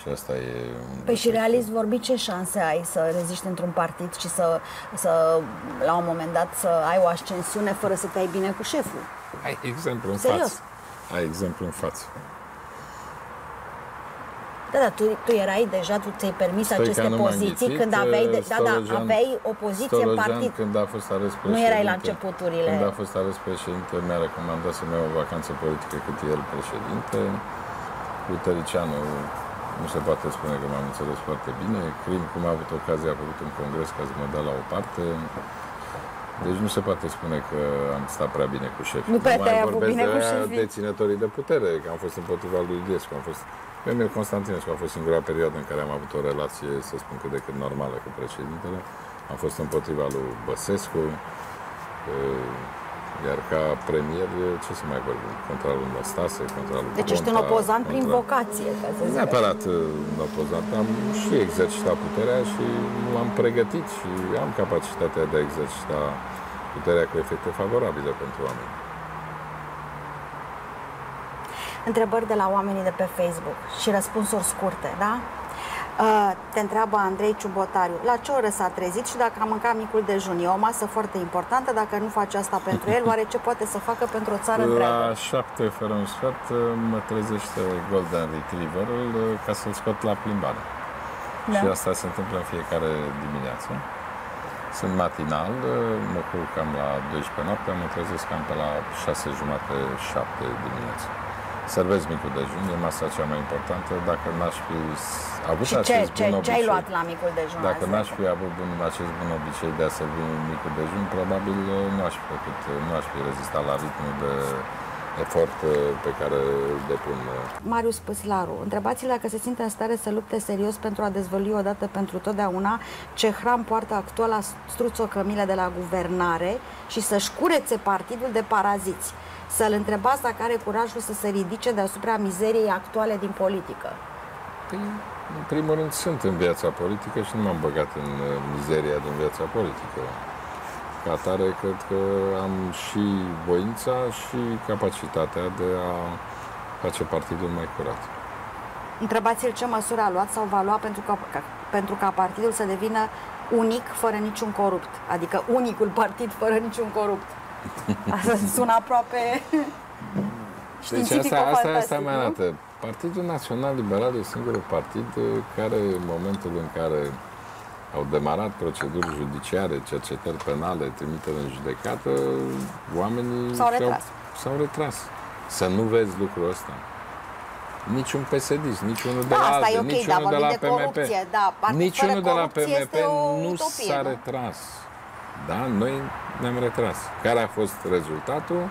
Și asta e... un Păi și defect. realist vorbi, ce șanse ai să reziști într-un partid și să, să, la un moment dat, să ai o ascensiune fără să te ai bine cu șeful? Ai exemplu în Serios. față. Ai exemplu în față. Da, da, tu, tu erai deja, tu ți-ai permis Stoica aceste nu m-a poziții înghițit, când aveai, de, da, da, Stolojan- aveai o poziție în Stolojan, partid. când a fost ales Nu președinte, erai la începuturile. Când a fost ales președinte, mi-a recomandat să-mi iau o vacanță politică cât e el președinte. Cu Tăricianu nu se poate spune că m-am înțeles foarte bine. Crim, cum a avut ocazia, a făcut un congres ca să mă dea la o parte. Deci nu se poate spune că am stat prea bine cu șefii. Nu prea mai te-ai avut vorbesc bine de cu aia șefii. deținătorii de putere, că am fost împotriva lui Iliescu, am fost Emil Constantinescu a fost singura perioadă în care am avut o relație, să spun cât de cât normală cu președintele. Am fost împotriva lui Băsescu, uh, iar ca premier, ce să mai vorbim? Contra lui Năstase, contra lui Deci ești un Ponta, opozant prin contra- vocație, ca să Nu zic. neapărat uh, un opozant, am și exercitat puterea și m-am pregătit și am capacitatea de a exercita puterea cu efecte favorabile pentru oameni. Întrebări de la oamenii de pe Facebook și răspunsuri scurte, da? Uh, Te întreabă Andrei Ciubotariu, la ce oră s-a trezit și dacă a mâncat micul dejun? E o masă foarte importantă, dacă nu face asta pentru el, oare ce poate să facă pentru o țară La întreagă? șapte fără un sfert uh, mă trezește Golden Retrieverul uh, ca să-l scot la plimbare. Da. Și asta se întâmplă în fiecare dimineață. Sunt matinal, uh, mă culc cam la 12 noaptea, mă trezesc cam pe la 6 jumate, 7 dimineața. Servez micul dejun, e masa cea mai importantă. Dacă n-aș fi s- avut Și ce, acest ce, bun ce ai obicei- luat la micul dejun? Dacă azi? n-aș fi avut bun, acest bun obicei de a servi micul dejun, probabil uh, nu aș fi făcut, uh, nu aș fi rezistat la ritmul de efort uh, pe care îl depun. uh, Marius Păslaru, întrebați-l dacă se simte în stare să lupte serios pentru a dezvălui odată pentru totdeauna ce hram poartă actuala struțocămile de la guvernare și să-și curețe partidul de paraziți. Să-l întrebați dacă are curajul să se ridice deasupra mizeriei actuale din politică. Păi, în primul rând, sunt în viața politică și nu m-am băgat în uh, mizeria din viața politică. Ca atare, cred că am și voința și capacitatea de a face partidul mai curat. Întrebați-l ce măsuri a luat sau va lua pentru ca, ca, pentru ca partidul să devină unic fără niciun corupt. Adică unicul partid fără niciun corupt. Asta sună aproape Deci asta, asta, asta mi nu? arată. Partidul Național Liberal e singurul partid uh, care, în momentul în care au demarat proceduri judiciare, cercetări penale, trimitere în judecată, oamenii S-au și-au- retras. S-au retras. Să nu vezi lucrul ăsta. Niciun psd niciunul de Da, la asta e ALDE, ok, niciunul dar de la vorbim de PMP. corupție, da, partid niciunul fără de la corupție PMP este o nu utopie, s-a nu? retras. Da, noi ne-am retras. Care a fost rezultatul?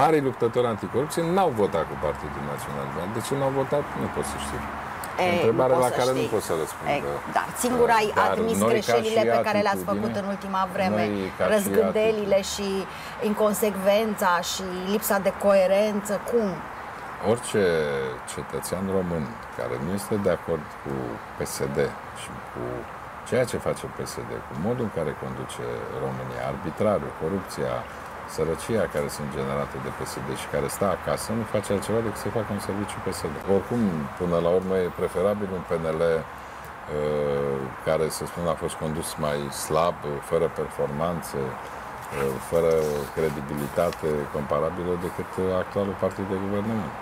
Marii luptători anticorupție n-au votat cu Partidul Național Liberal. De ce n-au votat? Nu pot să știu. E, o întrebare nu poți la să care știi. nu pot să răspund. E, Dar singur ai Dar admis noi, ca greșelile și pe care le-ați atitudine, făcut în ultima vreme, noi, ca și răzgândelile și inconsecvența și lipsa de coerență, cum? Orice cetățean român care nu este de acord cu PSD și cu ceea ce face PSD, cu modul în care conduce România, arbitrarul, corupția, sărăcia care sunt generate de PSD și care stă acasă, nu face altceva decât să facă un serviciu PSD. Oricum, până la urmă, e preferabil un PNL uh, care, să spun, a fost condus mai slab, uh, fără performanțe, uh, fără credibilitate comparabilă decât uh, actualul partid de guvernământ.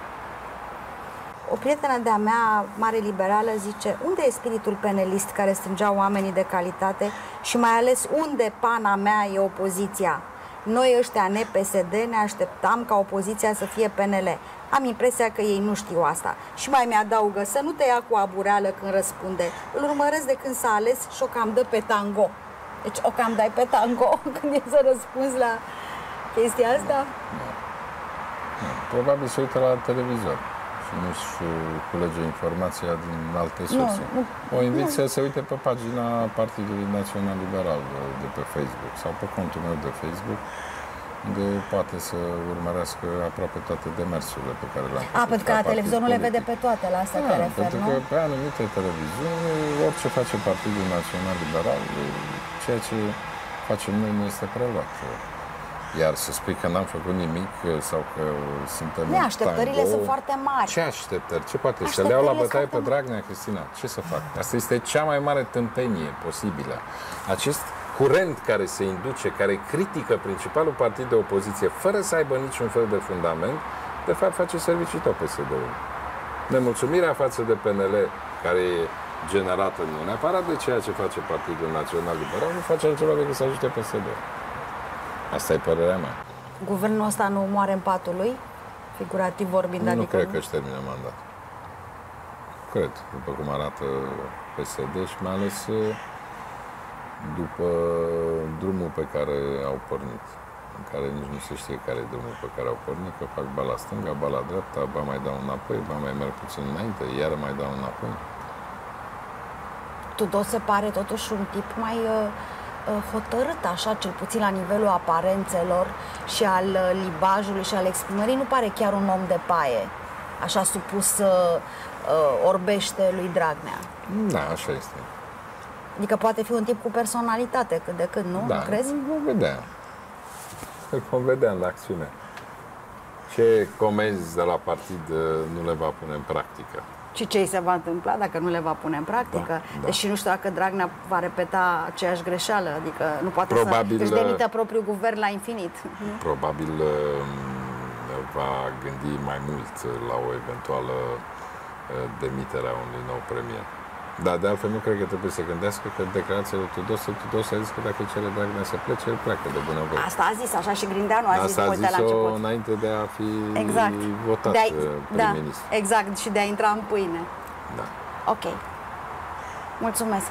O prietenă de-a mea, mare liberală, zice unde e spiritul penelist care strângea oamenii de calitate și mai ales unde pana mea e opoziția? Noi ăștia ne-PSD ne așteptam ca opoziția să fie PNL. Am impresia că ei nu știu asta. Și mai mi-adaugă să nu te ia cu abureală când răspunde. Îl urmăresc de când s-a ales și o cam dă pe tango. Deci o cam dai pe tango când e să răspunzi la chestia asta? Probabil se uită la televizor și nu-și culege informația din alte surse. nu, o invit să se uite pe pagina Partidului Național Liberal de, de pe Facebook sau pe contul meu de Facebook unde poate să urmărească aproape toate demersurile pe care le-am A, făcut pentru că ca la partid televizor nu le vede politic. pe toate, la asta te Da, referi, pentru nu? că pe anumite televiziuni, orice face Partidul Național Liberal, ceea ce facem noi nu este preluat. Iar să spui că n-am făcut nimic sau că suntem Ne, în așteptările tango, sunt foarte mari. Ce așteptări? Ce poate? Să le iau la Așteptările bătaie sunt pe foarte Dragnea, Cristina? Ce să fac? Asta este cea mai mare tâmpenie posibilă. Acest curent care se induce, care critică principalul partid de opoziție, fără să aibă niciun fel de fundament, de fapt face servicii tot PSD-ul. Nemulțumirea față de PNL, care e generată nu neapărat de ceea ce face Partidul Național Liberal, nu face altceva decât să ajute PSD-ul. Asta e părerea mea. Guvernul ăsta nu moare în patul lui? Figurativ vorbind, nu adică cred că își termină mandat. Cred, după cum arată PSD și mai ales uh, după drumul pe care au pornit, în care nici nu se știe care e drumul pe care au pornit, că fac ba la stânga, ba la dreapta, ba mai dau înapoi, ba mai merg puțin înainte, iar mai dau înapoi. Tudor se pare totuși un tip mai uh, uh, hotărât, așa, cel puțin la nivelul aparențelor și al uh, libajului și al exprimării. Nu pare chiar un om de paie, așa supus uh, uh, orbește lui Dragnea. Da, așa este. Adică poate fi un tip cu personalitate cât de cât, nu? Da, Nu crezi? vom vedea. Vom vedea în acțiune. Ce comenzi de la partid uh, nu le va pune în practică. Și ce îi se va întâmpla dacă nu le va pune în practică? Da, da. Deși nu știu dacă Dragnea va repeta aceeași greșeală, adică nu poate Probabil, să își uh, demită propriul guvern la infinit. Probabil uh, va gândi mai mult la o eventuală uh, demitere a unui nou premier. Da, de altfel nu cred că trebuie să gândească că declarația lui Tudose, Tudose a zis că dacă cere Dragnea să plece, el pleacă de bună voie. Asta a zis, așa și Grindeanu a zis, Asta a uite la zis-o început. înainte de a fi Exact. votat De a, uh, da, prim-ministru. exact, și de a intra în pâine. Da. Ok. Mulțumesc.